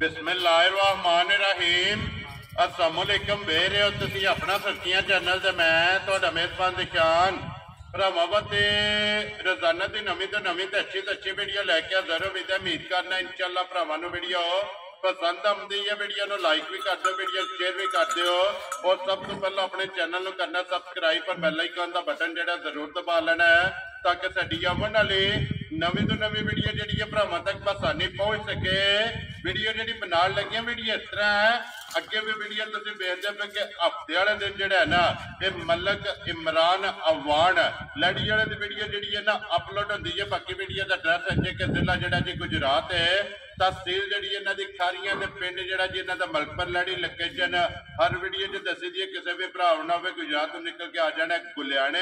ਬਿਸਮਿਲ੍ਲਾਹਿਰਰਹਿਮਾਨਿਰਰਹੀਮ। ਅਸਲਾਮੁ ਅਲੈਕਮ ਵੇਖ ਰਹੇ ਹੋ ਤੁਸੀਂ ਆਪਣਾ ਸਰਕੀਆਂ ਚੈਨਲ ਤੇ ਮੈਂ, ਤੁਹਾਡਾ ਮੇਜ਼ਬਾਨ ਦਿਸ਼ਾਨ ਭਰਾਵਾਂ ਤੇ ਰੋਜ਼ਾਨਾ ਦੀ ਨਵੀਂ ਤੋਂ ਨਵੀਂ ਤੇ ਅੱਛੀ ਤੋਂ ਅੱਛੀ ਵੀਡੀਓ ਲੈ ਕੇ ਹਾਜ਼ਰ ਹਾਂ ਵੀਡੀਓ ਉਮੀਦ ਕਰਨਾ ਇਨਸ਼ਾਅੱਲਾ ਭਰਾਵਾਂ ਨੂੰ ਵੀਡੀਓ ਪਸੰਦ ਆਉਂਦੀ ਹੈ। ਵੀਡੀਓ ਨੂੰ ਲਾਈਕ ਵੀ ਕਰ ਦਿਓ, ਵੀਡੀਓ ਸ਼ੇਅਰ ਵੀ ਕਰ ਦਿਓ। ਔਰ ਸਭ ਤੋਂ ਪਹਿਲਾਂ ਆਪਣੇ ਚੈਨਲ ਨੂੰ ਕਰਨਾ ਸਬਸਕ੍ਰਾਈਬ ਪਰ ਬੈਲ ਆਈਕਨ ਦਾ ਬਟਨ ਜਿਹੜਾ ਜ਼ਰੂਰ ਦਬਾ ਲੈਣਾ ਹੈ, ਤਾਂ ਕਿ ਸਾਡੀ ਆਉਣ ਵਾਲੀ ਨਵੀਂ ਤੋਂ ਨਵੀਂ ਵੀਡੀਓ ਜਿਹੜੀ ਹੈ ਭਰਾਵਾਂ ਤੱਕ ਬਸਾਨੀ ਪਹੁੰਚ ਸਕੇ। ਵੀਡੀਓ ਜਿਹੜੀ ਬਣਾਉਣ ਲੱਗੀਆਂ ਵੀਡੀਓ ਇਸ ਤਰ੍ਹਾਂ ਹੈ। ਅੱਗੇ ਵੀ ਵੀਡੀਓ ਤੁਸੀਂ ਵੇਖਦੇ ਪਏ ਕਿ ਹਫ਼ਤੇ ਵਾਲੇ ਦਿਨ ਜਿਹੜਾ ਨਾ, ਇਹ ਮਲਕ ਇਮਰਾਨ ਅਵਾਨ, ਲੜੀ ਵਾਲੇ ਦੀ ਵੀਡੀਓ ਜਿਹੜੀ ਹੈ ਨਾ ਅਪਲੋਡ ਹੁੰਦੀ ਹੈ ਬਾਕੀ ਵੀਡੀਓ ਦਾ ਐਡਰੈਸ ਹੈ, ਜੇ ਕਿ ਜ਼ਿਲ੍ਹਾ ਜਿਹੜਾ ਜੀ ਗੁਜਰਾਤ ਹੈ, ਤਹਿਸੀਲ ਜਿਹੜੀ ਇਹਨਾਂ ਦੀ ਖਾਰੀਆਂ ਦੇ ਪਿੰਡ ਜਿਹੜਾ ਜੀ ਇਹਨਾਂ ਦਾ ਮਲਕਪੁਰ ਲੜੀ ਲੋਕੇਸ਼ਨ ਹਰ ਵੀਡੀਓ 'ਚ ਦੱਸੀ ਦੀ ਕਿਸੇ ਵੀ ਭਰਾ ਨਾ ਹੋਵੇ ਗੁਜਰਾਤ ਤੋਂ ਨਿਕਲ ਕੇ ਆ ਜਾਣਾ ਗੁਲਿਆਣੇ।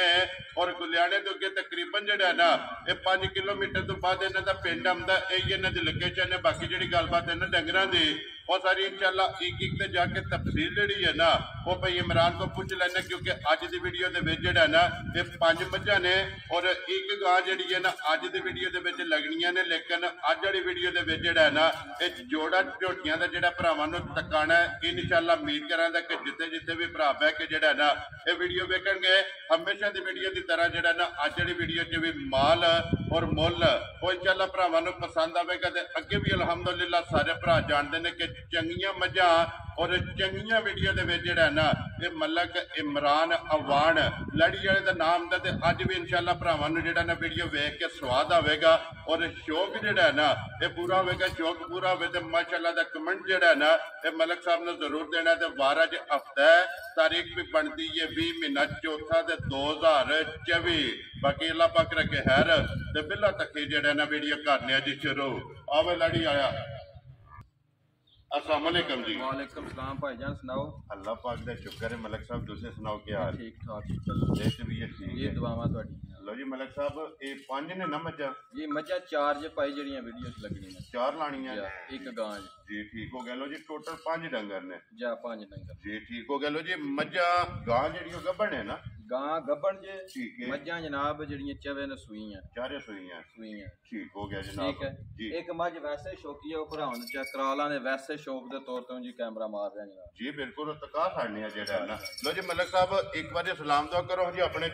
ਔਰ ਗੁਲਿਆਣੇ ਤੋਂ ਅੱਗੇ ਤਕਰੀਬਨ ਜਿਹੜਾ ਹੈ ਨਾ, ਇਹ 5 ਕਿਲੋਮੀਟਰ ਤੋਂ ਬਾਅਦ ਇਹਨਾਂ ਦਾ ਪਿੰਡ ਆਉਂਦਾ, ਇਹ ਇਹਨਾਂ ਦੀ ਲੋਕੇਸ਼ਨ ਹੈ, ਬਾਕੀ ਜਿਹੜੀ ਗੱਲਬਾਤ ਹੈ ਨਾ ਡੰਗਰਾਂ ਦੀ ਉਹ ਸਾਰੀ ਇਨਸ਼ਾਅੱਲਾ ਇੱਕ ਇੱਕ ਤੇ ਜਾ ਕੇ ਤਫਸੀਲ ਜਿਹੜੀ ਹੈ ਨਾ ਉਹ ਭਈ ਇਮਰਾਨ ਤੋਂ ਪੁੱਛ ਲੈਣਾ ਕਿਉਂਕਿ ਅੱਜ ਦੀ ਵੀਡੀਓ ਦੇ ਵਿੱਚ ਜਿਹੜਾ ਹੈ ਨਾ ਇਹ ਪੰਜ ਮੱਝਾਂ ਨੇ ਔਰ ਇੱਕ ਗਾਂ ਜਿਹੜੀ ਹੈ ਨਾ ਅੱਜ ਦੀ ਵੀਡੀਓ ਦੇ ਵਿੱਚ ਲੱਗਣੀਆਂ ਨੇ ਲੇਕਿਨ ਅੱਜ ਵਾਲੀ ਵੀਡੀਓ ਦੇ ਵਿੱਚ ਜਿਹੜਾ ਹੈ ਨਾ ਇਹ ਜੋੜਾ ਝੋਟੀਆਂ ਦਾ ਜਿਹੜਾ ਭਰਾਵਾਂ ਨੂੰ ਤਕਾਣਾ ਹੈ ਇਨਸ਼ਾਅੱਲਾ ਉਮੀਦ ਕਰਾਂਗਾ ਕਿ ਜਿੱਥੇ ਜਿੱਥੇ ਵੀ ਭਰਾ ਬਹਿ ਕੇ ਜਿਹੜਾ ਹੈ ਨਾ ਇਹ ਵੀਡੀਓ ਵੇਖਣਗੇ ਹਮੇਸ਼ਾ ਦੀ ਵੀਡੀਓ ਦੀ ਤਰ੍ਹਾਂ ਜਿਹੜਾ ਨਾ ਅੱਜ ਵਾਲੀ ਵੀਡੀਓ 'ਚ ਵੀ ਮਾਲ ਔਰ ਮੁੱਲ ਉਹ ਇਨਸ਼ਾਅੱਲਾ ਭਰਾਵਾਂ ਨੂੰ ਪਸੰਦ ਆਵੇਗਾ ਤੇ ਅੱਗੇ ਵੀ ਅਲਹਮਦੁਲਿਲਾ ਸਾਰੇ ਭਰਾ ਜਾਣਦੇ ਨੇ ਕਿ ਚੰਗੀਆਂ ਮੱਝਾਂ ਔਰ ਚੰਗੀਆਂ ਵੀਡੀਓ ਦੇ ਵਿੱਚ ਜਿਹੜਾ ਨਾ, ਇਹ ਮਲਕ ਇਮਰਾਨ ਅਵਾਨ, ਲੜੀ ਵਾਲੇ ਦਾ ਨਾਮ ਦਾ ਤੇ ਅੱਜ ਵੀ ਇਨਸ਼ਾਅੱਲਾ ਭਰਾਵਾਂ ਨੂੰ ਜਿਹੜਾ ਨਾ ਵੀਡੀਓ ਵੇਖ ਕੇ ਸਵਾਦ ਆਵੇਗਾ ਔਰ ਸ਼ੌਕ ਜਿਹੜਾ ਨਾ, ਇਹ ਪੂਰਾ ਹੋਵੇਗਾ, ਸ਼ੌਕ ਪੂਰਾ ਹੋਵੇ ਤੇ ਮਾਸ਼ਾਅੱਲਾ ਦਾ ਕਮੈਂਟ ਜਿਹੜਾ ਨਾ, ਇਹ ਮਲਕ ਸਾਹਿਬ ਨੂੰ ਜ਼ਰੂਰ ਦੇਣਾ ਤੇ ਵਾਰ ਅੱਜ ਹਫਤਾ ਤਾਰੀਖ ਵੀ ਬਣਦੀ ਹੈ 20 ਮਹੀਨਾ, ਚੌਥਾ ਤੇ 2024 ਬਾਕੀ ਅੱਲਾਹ ਪਾਕ ਰੱਖੇ ਹੈਰ ਤੇ ਬਿੱਲਾ ਤੱਕ ਜਿਹੜਾ ਨਾ ਵੀਡੀਓ ਕਰਨੇ ਅੱਜ ਸ਼ੁਰੂ। ਆਵੇ ਲੜੀ ਆਇਆ। ਅਸਲਾਮ ਅਲੈਕਮ ਜੀ ਵਾਲੇਕਮ ਸਲਾਮ ਭਾਈਜਾਨ ਸੁਣਾਓ ਅੱਲਾਹ ਪਾਕ ਦਾ ਸ਼ੁਕਰ ਹੈ ਮਲਕ ਸਾਹਿਬ ਤੁਸੀਂ ਸੁਣਾਓ ਕੀ ਹਾਲ ਠੀਕ ਠਾਕ ਜੀ ਚਲੋ ਦੇਸ਼ ਵੀ ਇਹ ਠੀਕ ਇਹ ਹੈ ਦੁਆਵਾਂ ਤੁਹਾਡੀਆਂ ਲੋ ਜੀ ਮਲਕ ਸਾਹਿਬ ਇਹ ਪੰਜ ਨੇ ਨਾ ਮੱਝਾਂ ਜੀ ਮੱਝਾਂ ਚਾਰ ਜੇ ਪਾਈ ਜਿਹੜੀਆਂ ਵੀਡੀਓ 'ਚ ਲੱਗਣੀਆਂ ਨੇ ਚਾਰ ਲਾਣੀਆਂ ਨੇ। ਜਾਂ ਇੱਕ ਗਾਂ ਜੀ ਜੀ ਠੀਕ ਹੋ ਗਿਆ ਲੋ ਜੀ ਟੋਟਲ ਪੰਜ ਡੰਗਰ ਨੇ ਜਾਂ ਪੰਜ ਨੰਗਰ ਜੀ ਠੀਕ ਹੋ ਗਿਆ ਲੋ ਜੀ ਮੱਝਾਂ ਗਾਂ ਜਿਹੜੀ ਉਹ ਗੱਭਣ ਹੈ ਨਾ ਗਾਂ ਗੱਬਣ ਜੇ ਠੀਕ ਹੈ ਮੱਝਾਂ ਜਨਾਬ ਜਿਹੜੀਆਂ ਚਵੇ ਨੇ ਸੂਈਆਂ ਚਾਰੇ ਸੂਈਆਂ ਸੂਈਆਂ ਠੀਕ ਹੋ ਗਿਆ ਜਨਾਬ ਠੀਕ ਹੈ ਜੀ ਇੱਕ ਮੱਝ ਵੈਸੇ ਸ਼ੌਕੀ ਆ ਉਹ ਭਰਾਵਾਂ ਨੂੰ ਚੈੱਕ ਕਰਾ ਲਾਂਦੇ ਵੈਸੇ ਸ਼ੌਕ ਦੇ ਤੌਰ ਤੇ ਜੀ ਕੈਮਰਾ ਮਾਰ ਰਿਹਾ ਜਨਾਬ ਜੀ ਬਿਲਕੁਲ ਤਕਾ ਸਾੜਨੇ ਆ ਜਿਹੜਾ ਹੈ ਨਾ ਲੋ ਜੀ ਮਲਕ ਸਾਹਿਬ ਇੱਕ ਵਾਰੀ ਸਲਾਮ ਦੁਆ ਕਰੋ ਜੀ ਆਪਣੇ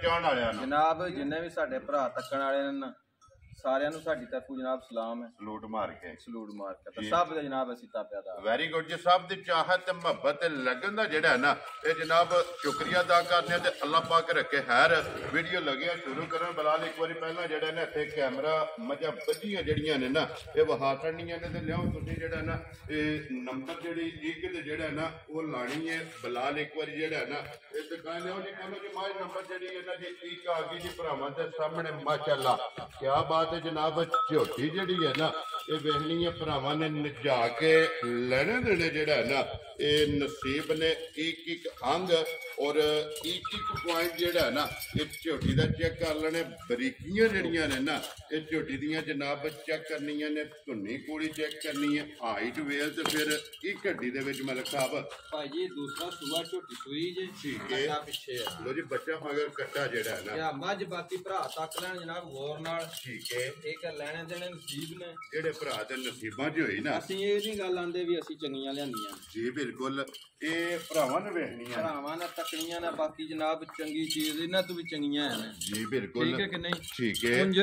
ਸਾਰਿਆਂ ਨੂੰ ਸਾਡੀ ਤਰਫੋਂ ਜਨਾਬ ਸਲਾਮ ਹੈ। ਸਲੂਟ ਮਾਰ ਕੇ। ਸਲੂਟ ਮਾਰ ਕੇ। ਤੇ ਸਭ ਦੇ ਜਨਾਬ ਅਸੀਂ ਤਾਪਿਆ ਦਾ। ਵੈਰੀ ਗੁੱਡ ਜੀ ਸਭ ਦੀ ਚਾਹਤ ਤੇ ਮੁਹੱਬਤ ਤੇ ਲੱਗਣ ਦਾ ਜਿਹੜਾ ਹੈ ਨਾ ਇਹ ਜਨਾਬ ਸ਼ੁਕਰੀਆ ਅਦਾ ਕਰਨੇ ਤੇ ਅੱਲਾਹ ਪਾਕ ਰੱਖੇ ਹੈਰ ਵੀਡੀਓ ਲੱਗਿਆ ਸ਼ੁਰੂ ਕਰਨ ਬਲਾਲ ਇੱਕ ਵਾਰੀ ਪਹਿਲਾਂ ਜਿਹੜਾ ਨਾ ਇੱਥੇ ਕੈਮਰਾ ਮੱਝਾਂ ਬੱਝੀਆਂ ਜਿਹੜੀਆਂ ਨੇ ਨਾ ਇਹ ਵਹਾ ਛੱਡਣੀਆਂ ਨੇ ਤੇ ਲਿਆਓ ਤੁਸੀਂ ਜਿਹੜਾ ਨਾ ਇਹ ਨੰਬਰ ਜਿਹੜੀ ਇੱਕ ਤੇ ਜਿਹੜਾ ਨਾ ਉਹ ਲਾਣੀ ਹੈ। ਬਲਾਲ ਇੱਕ ਵਾਰੀ ਜਿਹੜਾ ਨਾ ਇਹ ਦੁਕਾਨ ਲਿਆਓ ਜੀ। ਕਹਿੰਦੇ ਜੀ ਮਾਜ ਨੰਬਰ ਜਿਹੜੀ ਇਹਨਾਂ ਦੀ ਇੱਕ ਆ ਗਈ ਜੀ ਭਰਾਵਾਂ ਦੇ ਸਾਹਮਣੇ ਮਾਸ਼ਾਅੱਲਾ। ਕੀ ਬਾਤ ਹੈ ਜਨਾਬ, ਝੋਟੀ ਜਿਹੜੀ ਹੈ ਨਾ, ਇਹ ਵੇਖਣੀ ਹੈ ਭਰਾਵਾਂ ਨੇ ਨਜਾ ਕੇ ਲੈਣੇ ਦੇਣੇ ਜਿਹੜਾ ਹੈ ਨਾ, ਇਹ ਨਸੀਬ ਨੇ ਇੱਕ ਇੱਕ ਅੰਗ ਔਰ ਇੱਕ ਇੱਕ ਪੁਆਇੰਟ ਜਿਹੜਾ ਨਾ ਇਹ ਝੋਟੀ ਦਾ ਚੈੱਕ ਕਰ ਲੈਣੇ ਬਰੀਕੀਆਂ ਜਿਹੜੀਆਂ ਨੇ ਨਾ ਇਹ ਝੋਟੀ ਦੀਆਂ ਜਨਾਬ ਚੈੱਕ ਕਰਨੀਆਂ ਨੇ ਧੁੰਨੀ ਕੋੜੀ ਚੈੱਕ ਕਰਨੀ ਹੈ ਹਾਈਟ ਵੇਲ ਤੇ ਫਿਰ ਇੱਕ ਹੱਡੀ ਦੇ ਵਿੱਚ ਮਲਕ ਸਾਹਿਬ ਭਾਈ ਜੀ ਦੂਸਰਾ ਸੂਆ ਝੋਟੀ ਸੂਈ ਜੇ। ਠੀਕ ਹੈ। ਪਿੱਛੇ ਲੋ ਜੀ ਬੱਚਾ ਮਗਰ ਕੱਟਾ ਜਿਹੜਾ ਹੈ ਨਾ। ਯਾ ਮੱਝ ਬਾਕੀ ਭਰਾ ਤੱਕ ਲੈਣ ਜਨਾਬ ਗੌਰ ਨਾਲ। ਠੀਕ ਹੈ। ਠੀਕ ਹੈ ਲੈਣੇ ਦੇਣੇ ਨਸੀਬ ਨੇ। ਜਿਹੜੇ ਭਰਾ ਦੇ ਨਸੀਬਾਂ 'ਚ ਹੋਈ ਨਾ। ਅਸੀਂ ਇਹ ਨਹੀਂ ਗੱਲ ਆਂਦੇ ਵੀ ਅਸੀਂ ਚੰਗੀਆਂ ਲਿਆਂਦੀਆਂ ਜੀ ਬਿਲਕੁਲ। ਇਹ ਭਰਾਵਾਂ ਨੇ ਵੇਖਣੀਆਂ। ਭਰਾਵਾਂ ਤੱਕਣੀਆਂ ਨੇ ਬਾਕੀ ਜਨਾਬ ਚੰਗੀ ਚੀਜ਼ ਇਹਨਾਂ ਤੋਂ ਵੀ ਚੰਗੀਆਂ ਨੇ। ਜੀ ਬਿਲਕੁਲ। ਠੀਕ ਹੈ ਕਿ ਨਹੀਂ? ਠੀਕ ਹੈ। ਉਂਝ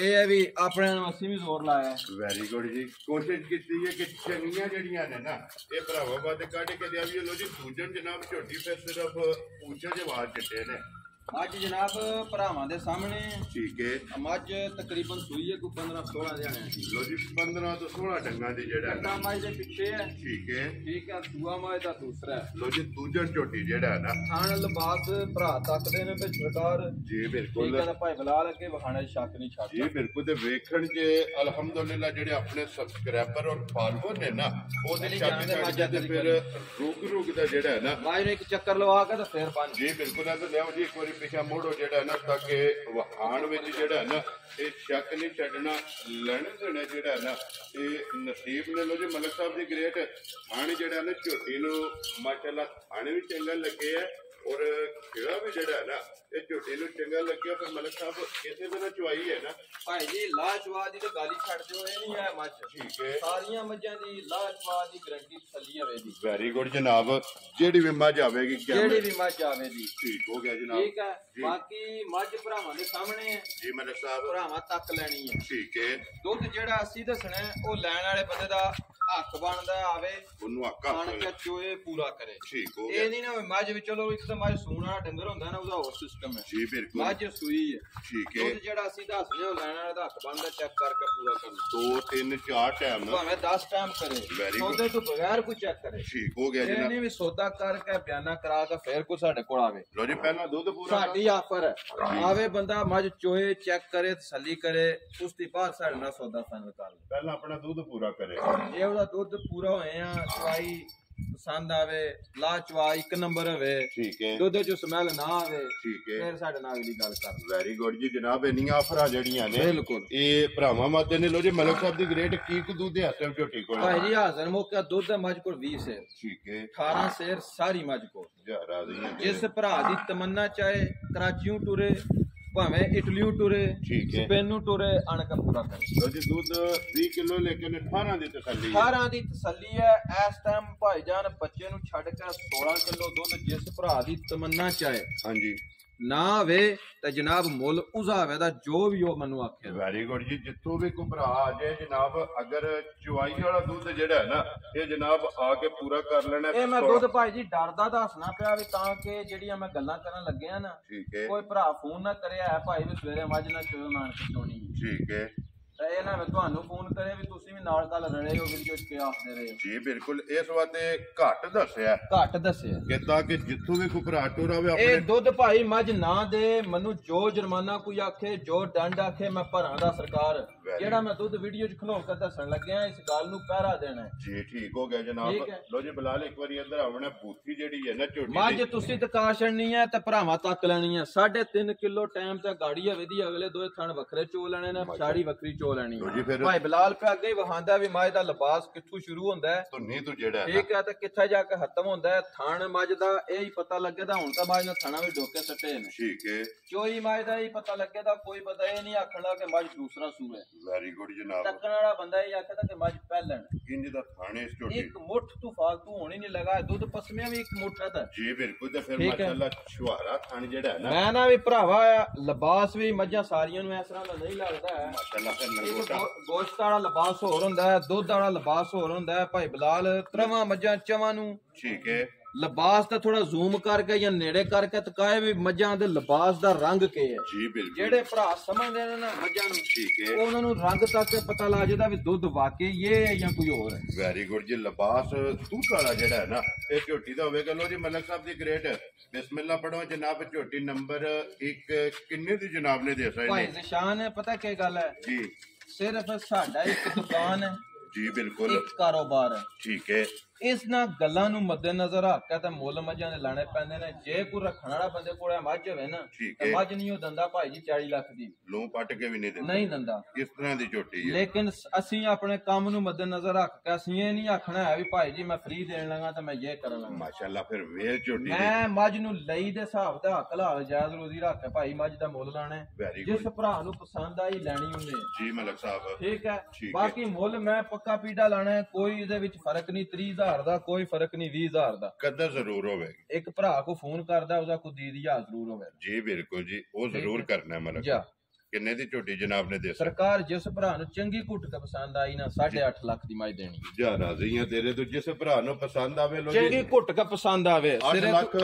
ਇਹ ਹੈ ਵੀ ਆਪਣੇ ਨੂੰ ਅਸੀਂ ਵੀ ਜ਼ੋਰ ਲਾਇਆ। ਵੈਰੀ ਗੁੱਡ ਜੀ। ਕੋਸ਼ਿਸ਼ ਕੀਤੀ ਹੈ ਕਿ ਚੰਗੀਆਂ ਜਿਹੜੀਆਂ ਨੇ ਨਾ ਇਹ ਭਰਾਵਾਂ ਬਾਦ ਕੱਢ ਕੇ ਦਿਆ ਵੀ ਲੋ ਜੀ ਦੂਜਣ ਜਨਾਬ ਝੋਟੀ ਫਿਰ ਸਿਰਫ ਉੱਚੇ ਜਵਾਬ ਚਿੱਟੇ ਨੇ। ਅੱਜ ਜਨਾਬ ਭਰਾਵਾਂ ਦੇ ਸਾਹਮਣੇ ਠੀਕ ਹੈ। ਮੱਝ ਤਕਰੀਬਨ ਸੂਈ ਹੈ ਕੋਈ 15 16 ਦਿਹਾੜਿਆਂ ਦੀ। ਲੋ ਜੀ 15 ਤੋਂ 16 ਡੰਗਾਂ ਦੀ ਜਿਹੜਾ ਹੈ ਨਾ। ਮੱਝ ਦੇ ਪਿੱਛੇ ਹੈ। ਠੀਕ ਹੈ। ਠੀਕ ਹੈ ਸੂਆ ਮੱਝ ਦਾ ਦੂਸਰਾ ਹੈ। ਲੋ ਜੀ ਦੂਜਣ ਝੋਟੀ ਜਿਹੜਾ ਹੈ ਨਾ। ਥਾਣ ਲਿਬਾਸ ਭਰਾ ਤੱਕਦੇ ਨੇ ਤੇ ਸਰਕਾਰ ਜੀ ਠੀਕ ਬਿਲਕੁਲ ਹੈ ਨਾ ਭਾਈ ਬਲਾਲ ਅੱਗੇ ਵਖਾਣੇ ਸ਼ੱਕ ਨਹੀਂ ਛੱਡ ਜੀ ਬਿਲਕੁਲ ਤੇ ਵੇਖਣ ਚ ਅਲਹਮਦੁਲਿਲਾ ਜਿਹੜੇ ਆਪਣੇ ਸਬਸਕ੍ਰਾਈਬਰ ਔਰ ਫਾਲੋਅਰ ਨੇ ਨਾ ਉਹਦੇ ਚੱਕ ਜਾਣਦੇ ਚੱਕ ਤੇ ਫਿਰ ਰੁਕ ਰੁਕ ਦਾ ਜਿਹੜਾ ਹੈ ਨਾ। ਮਾਈ ਨੂੰ ਇੱਕ ਚੱਕਰ ਲਵਾ ਕੇ ਤੇ ਫੇਰ ਪੰਜ ਜੀ ਬਿਲਕੁਲ ਹੈ ਤੇ ਲਿਆਓ ਜੀ ਇੱਕ ਵਾਰੀ ਪਿਛਾ ਮੋੜੋ ਜਿਹੜਾ ਹੈ ਨਾ, ਤਾਂ ਕਿ ਵਹਾਣ ਵਿੱਚ ਜਿਹੜਾ ਹੈ ਨਾ, ਇਹ ਸ਼ੱਕ ਨਹੀਂ ਛੱਡਣਾ, ਲੈਣ ਦੇਣਾ ਜਿਹੜਾ ਹੈ ਨਾ, ਇਹ ਨਸੀਬ ਨੇ ਲੋ ਜੀ, ਮਲਕ ਸਾਹਿਬ ਦੀ ਗ੍ਰੇਟ ਖਾਣ ਜਿਹੜਾ ਨਾ, ਝੋਟੀ ਨੂੰ ਮਾਸ਼ਾਅੱਲਾ ਖਾਣੇ ਵੀ ਚੰਗਾ ਲੱਗੇ ਹੈ ਔਰ ਖੇੜਾ ਵੀ ਜਿਹੜਾ ਹੈ ਨਾ ਇਹ ਝੋਟੀ ਨੂੰ ਚੰਗਾ ਲੱਗਿਆ ਫਿਰ ਮਲਕ ਸਾਹਿਬ ਇਸੇ ਤਰ੍ਹਾਂ ਚੁਆਈ ਹੈ ਨਾ। ਭਾਈ ਜੀ ਲਾਜਵਾਬ ਦੀ ਤਾਂ ਗੱਲ ਛੱਡ ਦਿਓ ਇਹ ਨਹੀਂ ਹੈ ਮੱਝ। ਠੀਕ ਹੈ। ਸਾਰੀਆਂ ਮੱਝਾਂ ਦੀ ਲਾਜਵਾਬ ਦੀ ਗਰੰਟੀ ਥੱਲੀ ਹੋਵੇ ਦੀ ਵੈਰੀ ਗੁੱਡ ਜਨਾਬ। ਜਿਹੜੀ ਵੀ ਮੱਝ ਆਵੇਗੀ ਜਿਹੜੀ ਵੀ ਮੱਝ ਆਵੇ ਦੀ ਠੀਕ ਹੋ ਗਿਆ ਜਨਾਬ। ਠੀਕ ਹੈ। ਬਾਕੀ ਮੱਝ ਭਰਾਵਾਂ ਦੇ ਸਾਹਮਣੇ ਹੈ। ਜੀ ਮਲਕ ਸਾਹਿਬ। ਭਰਾਵਾਂ ਤੱਕ ਲੈਣੀ ਹੈ। ਠੀਕ ਹੈ। ਦੁੱਧ ਜਿਹੜਾ ਅਸੀਂ ਦੱਸਣਾ ਉਹ ਲੈਣ ਵਾਲੇ ਬੰਦੇ ਦਾ ਹੱਕ ਬਣਦਾ ਆਵੇ ਉਹਨੂੰ ਆਕਾ ਖਾਣ ਕੇ ਚੋਏ ਪੂਰਾ ਕਰੇ। ਠੀਕ ਹੋ ਇਹ ਗਿਆ। ਨਹੀਂ ਨਾ ਵੀ ਮੱਝ ਵੀ ਚਲੋ ਇੱਕ ਤਾਂ ਮੱਝ ਸੂਣ ਵਾਲਾ ਡੰਗਰ ਹੁੰਦਾ ਨਾ ਉਹਦਾ ਹੋਰ ਸਿਸਟਮ ਹੈ। ਜੀ ਬਿਲਕੁਲ। ਮੱਝ ਸੂਈ ਹੈ। ਠੀਕ ਹੈ। ਦੁੱਧ ਜਿਹੜਾ ਅਸੀਂ ਦੱਸਦੇ ਹਾਂ ਲੈਣ ਵਾਲੇ ਦਾ ਹੱਕ ਬਣਦਾ ਚੈੱਕ ਕਰਕੇ ਪੂਰਾ ਕਰਨਾ। ਦੋ ਤਿੰਨ ਚਾਰ ਟਾਈਮ ਭਾਵੇਂ 10 ਟਾਈਮ ਕਰੇ. ਸੌਦੇ ਤੋਂ ਬਗੈਰ ਕੋਈ ਚੈੱਕ ਕਰੇ। ਠੀਕ ਹੋ ਗਿਆ ਇਹ ਜਨਾਬ ਨਹੀਂ ਵੀ ਸੌਦਾ ਕਰਕੇ ਬਿਆਨਾ ਕਰਾ ਕੇ ਫੇਰ ਕੋ ਸਾਡੇ ਕੋਲ ਆਵੇ। ਲੋ ਜੀ ਪਹਿਲਾਂ ਦੁੱਧ ਪੂਰਾ ਸਾਡੀ ਆਫਰ ਹੈ। ਆਵੇ ਬੰਦਾ ਮੱਝ ਚੋਏ ਚੈੱਕ ਕਰੇ ਤਸੱਲੀ ਕਰੇ ਉਸ ਦੀ ਬਾਅਦ ਸਾਡੇ ਨਾਲ ਸੌਦਾ ਫਾਈਨਲ ਕਰ ਲੇ ਪਹਿਲਾਂ ਆਪਣਾ ਦੁੱਧ ਪੂਰਾ ਕਰੇ। ਜੇ ਉਹਦਾ ਦੁੱਧ ਪੂਰਾ ਹੋਏ ਆ ਚਵਾਈ ਪਸੰਦ ਆਵੇ ਲਾ ਚਵਾ ਇੱਕ ਨੰਬਰ ਹੋਵੇ ਠੀਕ ਹੈ। ਦੁੱਧ ਚ ਸਮੈਲ ਨਾ ਆਵੇ ਠੀਕ ਹੈ। ਫਿਰ ਸਾਡੇ ਨਾਲ ਅਗਲੀ ਗੱਲ ਕਰ। ਵੈਰੀ ਗੁੱਡ ਜੀ ਜਨਾਬ ਇੰਨੀਆਂ ਆਫਰਾਂ ਜਿਹੜੀਆਂ ਨੇ ਬਿਲਕੁਲ। ਇਹ ਭਰਾਵਾਂ ਮਾਤੇ ਨੇ ਲੋ ਜੀ ਮਲਕ ਸਾਹਿਬ ਦੀ ਗ੍ਰੇਡ ਕੀ ਕੁ ਦੁੱਧ ਹੈ ਸਭ ਝੋਟੀ ਕੋਲ ਭਾਈ ਜੀ ਹਾਜ਼ਰ ਮੌਕਾ ਦੁੱਧ ਹੈ ਮੱਝ ਕੋਲ 20 ਸੇਰ। ਠੀਕ ਹੈ। 18 ਸੇਰ ਸਾਰੀ ਮੱਝ ਕੋਲ। ਜਾ ਰਾਜ਼ੀਆਂ ਜਿਸ ਭਰਾ ਦੀ ਤਮੰਨਾ ਚਾਹੇ ਕਰਾਚੀੋਂ ਟੁਰੇ ਭਾਵੇਂ ਇਟਲੀੋਂ ਟੁਰੇ ਠੀਕ ਹੈ। ਸਪੇਨੋਂ ਟੁਰੇ ਅਣਕ ਪੂਰਾ ਕਰੇ। ਲੋ ਜੀ ਦੁੱਧ 20 ਕਿਲੋ ਲੇਕਿਨ 18 ਦੀ ਤਸੱਲੀ ਹੈ। 18 ਦੀ ਤਸੱਲੀ ਹੈ। ਇਸ ਟਾਈਮ ਭਾਈਜਾਨ ਬੱਚੇ ਨੂੰ ਛੱਡ ਕੇ 16 ਕਿਲੋ ਦੁੱਧ ਜਿਸ ਭਰਾ ਦੀ ਤਮੰਨਾ ਚਾਹੇ ਹਾਂਜੀ। ਨਾ ਆਵੇ ਤਾਂ ਜਨਾਬ ਮੁੱਲ ਉਜ਼ਾਵੇ ਦਾ ਜੋ ਵੀ ਉਹ ਮੈਨੂੰ ਆਖੇ ਵੈਰੀ ਗੁੱਡ ਜੀ ਜਿੱਥੋਂ ਵੀ ਕੋਈ ਭਰਾ ਆ ਜਾਏ ਜਨਾਬ ਅਗਰ ਚੁਆਈ ਵਾਲਾ ਦੁੱਧ ਜਿਹੜਾ ਹੈ ਨਾ ਇਹ ਜਨਾਬ ਆ ਕੇ ਪੂਰਾ ਕਰ ਲੈਣਾ ਇਹ ਮੈਂ ਦੁੱਧ ਭਾਈ ਜੀ ਡਰਦਾ ਦੱਸਣਾ ਪਿਆ ਵੀ ਤਾਂ ਕਿ ਜਿਹੜੀਆਂ ਮੈਂ ਗੱਲਾਂ ਕਰਨ ਲੱਗਿਆ ਨਾ ਕੋਈ ਭਰਾ ਫੋਨ ਨਾ ਕਰਿਆ ਹੈ ਭਾਈ ਵੀ ਸਵੇਰੇ ਮੱਝ ਨਾ ਚੋਇਓ ਨਾਨ ਚੋਣੀ ਠੀਕ ਹੈ। ਤਾਂ ਇਹ ਨਾ ਵੀ ਤੁਹਾਨੂੰ ਫੋਨ ਕਰੇ ਵੀ ਤੁਸੀਂ ਵੀ ਨਾਲ ਗੱਲ ਰਲੇ ਹੋ ਵੀਡੀਓ ਚ ਕੀ ਆਖਦੇ ਰਹੇ ਹੋ। ਜੀ ਬਿਲਕੁਲ। ਇਸ ਵਾਤੇ ਘੱਟ ਦੱਸਿਆ। ਘੱਟ ਦੱਸਿਆ। ਕਿ ਤਾਂ ਕਿ ਜਿੱਥੋਂ ਵੀ ਕੋਈ ਭਰਾ ਟੁਰ ਆਵੇ ਇਹ ਆਪਣੇ ਦੁੱਧ ਭਾਈ ਮੱਝ ਨਾ ਦੇ ਮੈਨੂੰ ਜੋ ਜੁਰਮਾਨਾ ਕੋਈ ਆਖੇ ਜੋ ਡੰਡ ਆਖੇ ਮੈਂ ਭਰਾਂ ਦਾ ਸਰਕਾਰ। Very ਜਿਹੜਾ ਮੈਂ ਦੁੱਧ ਵੀਡੀਓ 'ਚ ਖਲੋ ਕੇ ਦੱਸਣ ਲੱਗਿਆ ਇਸ ਗੱਲ ਨੂੰ ਪਹਿਰਾ ਦੇਣਾ ਹੈ। ਜੀ ਠੀਕ ਹੋ ਗਿਆ ਜਨਾਬ। ਠੀਕ ਹੈ। ਲੋ ਜੀ ਬਲਾਲ ਇੱਕ ਵਾਰੀ ਇੱਧਰ ਆਵਣਾ ਬੂਥੀ ਜਿਹੜੀ ਹੈ ਨਾ ਝੋਟੀ ਮੱਝ ਦੀ ਤੁਸੀਂ ਤਕਾ ਛੜਨੀ ਹੈ ਤੇ ਭਰਾਵਾਂ ਤੱਕ ਲੈਣੀ ਹੈ। 3.5 ਕਿਲੋ ਟਾਈਮ ਤੇ ਗਾੜੀ ਹੈ ਦੀ ਅਗਲੇ ਦੋਏ ਥਣ ਵੱਖਰੇ ਚੋ ਲੈਣੇ ਨੇ ਸਾੜੀ ਵੱਖਰੀ ਚੋ ਲੈਣੀ ਲੋ ਹੈ ਜੀ ਫਿਰ। ਭਾਈ ਬਲਾਲ ਪੇ ਅੱਗੇ ਹੀ ਵਹਾਂਦਾ ਵੀ ਮੱਝ ਦਾ ਲਿਬਾਸ ਕਿੱਥੋਂ ਸ਼ੁਰੂ ਹੁੰਦਾ ਹੈ। ਧੁੰਨੀ ਤੋਂ ਜਿਹੜਾ ਹੈ ਨਾ, ਠੀਕ ਹੈ ਤੇ ਕਿੱਥੇ ਜਾ ਕੇ ਖਤਮ ਹੁੰਦਾ ਹੈ। ਥਣ ਮੱਝ ਦਾ ਇਹ ਹੀ ਪਤਾ ਲੱਗੇਦਾ ਹੁਣ ਤਾਂ ਮੱਝ ਨੇ ਥਣਾ ਵੀ ਡੋਕੇ ਸੱਟੇ ਨੇ। ਠੀਕ ਹੈ। ਚੋਈ ਮੱਝ ਦਾ ਹੀ ਪਤਾ ਲੱਗੇਦਾ ਕੋਈ ਪਤਾ ਇਹ ਨਹੀਂ ਆਖਣਾ ਕਿ ਮੱਝ ਦੂਸਰਾ ਸੂਰ ਹੈ। ਵੈਰੀ ਗੁੱਡ ਜਨਾਬ। ਟੱਕਣ ਵਾਲਾ ਬੰਦਾ ਇਹ ਆਖਦਾ ਕਿ ਮੱਝ ਪਹਿਲਣ। ਇੰਜ ਦਾ ਥਾਣੇ ਇਸ ਝੋਟੀ। ਇੱਕ ਮੁੱਠ ਤੂੰ ਫਾਲਤੂ ਹੋਣੀ ਨਹੀਂ ਲਗਾ ਦੁੱਧ ਪਸਮਿਆ ਵੀ ਇੱਕ ਮੁੱਠ ਹੈ ਤਾਂ। ਜੀ ਬਿਲਕੁਲ ਤੇ ਫਿਰ ਠੀਕ ਹੈ। ਮਾਸ਼ਾਅੱਲਾ ਛੁਹਾਰਾ ਥਣ ਜਿਹੜਾ ਹੈ ਨਾ। ਮੈਂ ਨਾ ਵੀ ਭਰਾਵਾ ਆ ਲਿਬਾਸ ਵੀ ਮੱਝਾਂ ਸਾਰੀਆਂ ਨੂੰ ਇਸ ਤਰ੍ਹਾਂ ਦਾ ਨਹੀਂ ਲੱਗਦਾ। ਹੈ ਮਾਸ਼ਾਅੱਲਾ ਫਿਰ ਇੱਕ ਲੰਗੋਟਾ ਗੋ- ਗੋਸ਼ਤ ਵਾਲਾ ਲਿਬਾਸ ਹੋਰ ਹੁੰਦਾ ਹੈ ਦੁੱਧ ਵਾਲਾ ਲਿਬਾਸ ਹੋਰ ਹੁੰਦਾ ਹੈ। ਭਾਈ ਬਲਾਲ ਤਰਵਾਂ ਮੱਝਾਂ ਚਵਾਂ ਨੂੰ ਠੀਕ ਹੈ। ਲਿਬਾਸ ਤਾਂ ਥੋੜਾ ਜ਼ੂਮ ਕਰਕੇ ਜਾਂ ਨੇੜੇ ਕਰਕੇ ਤਕਾਏ ਵੀ ਮੱਝਾਂ ਦੇ ਲਿਬਾਸ ਦਾ ਰੰਗ ਕੀ ਹੈ? ਜੀ ਬਿਲਕੁਲ। ਜਿਹੜੇ ਭਰਾ ਸਮਝਦੇ ਨੇ ਨਾ ਮੱਝਾਂ ਨੂੰ ਠੀਕ ਹੈ। ਉਹਨਾਂ ਨੂੰ ਰੰਗ ਤੱਕ ਪਤਾ ਲੱਗ ਜਾਂਦਾ ਵੀ ਦੁੱਧ ਵਾਕਈ ਇਹ ਹੈ ਜਾਂ ਕੋਈ ਹੋਰ ਹੈ। ਵੈਰੀ ਗੁੱਡ ਜੀ ਲਿਬਾਸ ਤੂਤ ਵਾਲਾ ਜਿਹੜਾ ਹੈ ਨਾ ਇਹ ਝੋਟੀ ਦਾ ਹੋਵੇਗਾ। ਲੋ ਜੀ ਮਲਕ ਸਾਹਿਬ ਦੀ ਗ੍ਰੇਟ। ਬਿਸਮਿਲ੍ਲਾ ਪੜੋ ਜਨਾਬ ਝੋਟੀ ਨੰਬਰ 1 ਕਿੰਨੇ ਦੀ ਜਨਾਬ ਨੇ ਦੇ ਭਾਈ ਸਾਈ ਨਿਸ਼ਾਨ ਹੈ ਪਤਾ ਕੀ ਗੱਲ ਹੈ? ਜੀ। ਸਿਰਫ ਸਾਡਾ ਇੱਕ ਦੁਕਾਨ ਹੈ। ਜੀ ਬਿਲਕੁਲ। ਇੱਕ ਕਾਰੋਬਾਰ ਹੈ। ਠੀਕ ਹੈ। ਇਸ ਨਾਲ ਗੱਲਾਂ ਨੂੰ ਮੱਦੇਨਜ਼ਰ ਰੱਖ ਕੇ ਤੇ ਮੁੱਲ ਮੱਝਾਂ ਦੇ ਲਾਣੇ ਪੈਂਦੇ ਨੇ। ਜੇ ਕੋਈ ਰੱਖਣ ਵਾਲਾ ਬੰਦੇ ਕੋਲ ਮੱਝ ਹੋਵੇ ਨਾ ਤੇ। ਮੱਝ ਨਹੀਂ ਉਹ ਦੰਦਾ ਭਾਈ ਜੀ 40 ਲੱਖ ਦੀ। ਲੂੰ ਪੱਟ ਕੇ ਵੀ ਨਹੀਂ ਦਿੰਦੇ। ਨਹੀਂ ਦੰਦਾ। ਇਸ ਤਰ੍ਹਾਂ ਦੀ ਝੋਟੀ ਹੈ। ਲੇਕਿਨ ਅਸੀਂ ਆਪਣੇ ਕੰਮ ਨੂੰ ਮੱਦੇਨਜ਼ਰ ਰੱਖ ਕੇ ਅਸੀਂ ਇਹ ਨਹੀਂ ਆਖਣਾ ਹੈ ਵੀ ਭਾਈ ਜੀ ਮੈਂ ਫ੍ਰੀ ਦੇਣ ਲੱਗਾ ਤਾਂ ਮੈਂ ਇਹ ਕਰਨ ਲੱਗਾ। ਮਾਸ਼ਾਅੱਲਾ ਫਿਰ ਵੇਲ ਝੋਟੀ ਮੈਂ ਮੱਝ ਨੂੰ ਲਈ ਦੇ ਹਿਸਾਬ ਦਾ ਹੱਕ ਲਾਲ ਜਾਇਜ਼ ਰੋਜ਼ੀ ਰੱਖ ਕੇ ਭਾਈ ਮੱਝ ਦਾ ਮੁੱਲ ਲਾਣਾ ਜਿਸ ਭਰਾ ਨੂੰ ਪਸੰਦ ਆਈ ਲੈਣੀ ਉਹਨੇ। ਜੀ ਮਲਕ ਸਾਹਿਬ। ਠੀਕ ਹੈ। ਬਾਕੀ ਮੁੱਲ ਮੈਂ ਪੱਕਾ ਪੀੜਾ ਲਾਣਾ ਕੋਈ ਇਹਦੇ ਵਿੱਚ ਫ਼ਰਕ ਨਹੀਂ 30000 ਦਾ ਕੋਈ ਫ਼ਰਕ ਨਹੀਂ 20000 ਦਾ। ਕਦਰ ਜ਼ਰੂਰ ਹੋਵੇਗੀ ਇੱਕ ਭਰਾ ਕੋ ਫੋਨ ਕਰਦਾ ਉਹਦਾ ਦੀਦੀ ਹਜ਼ਾਰ ਜ਼ਰੂਰ ਹੋਵੇ। ਜੀ ਬਿਲਕੁਲ ਜੀ ਉਹ ਜ਼ਰੂਰ ਕਰਨਾ ਮਲਕ ਜਾ। ਕਿੰਨੇ ਦੀ ਝੋਟੀ ਜਨਾਬ ਨੇ ਦੇ ਸਰਕਾਰ ਜਿਸ ਭਰਾ ਨੂੰ ਚੰਗੀ ਘੁੱਟ ਕੇ ਪਸੰਦ ਆਈ ਨਾ 8.5 ਲੱਖ ਦੀ ਮਾਈ ਦੇਣੀ। ਜਾ ਰਾਜ਼ੀ ਤੇਰੇ ਤੋਂ ਜਿਸ ਭਰਾ ਨੂੰ ਪਸੰਦ ਆਵੇ ਲੋ ਚੰਗੀ ਘੁੱਟ ਕੇ ਪਸੰਦ ਆਵੇ 8 ਲੱਖ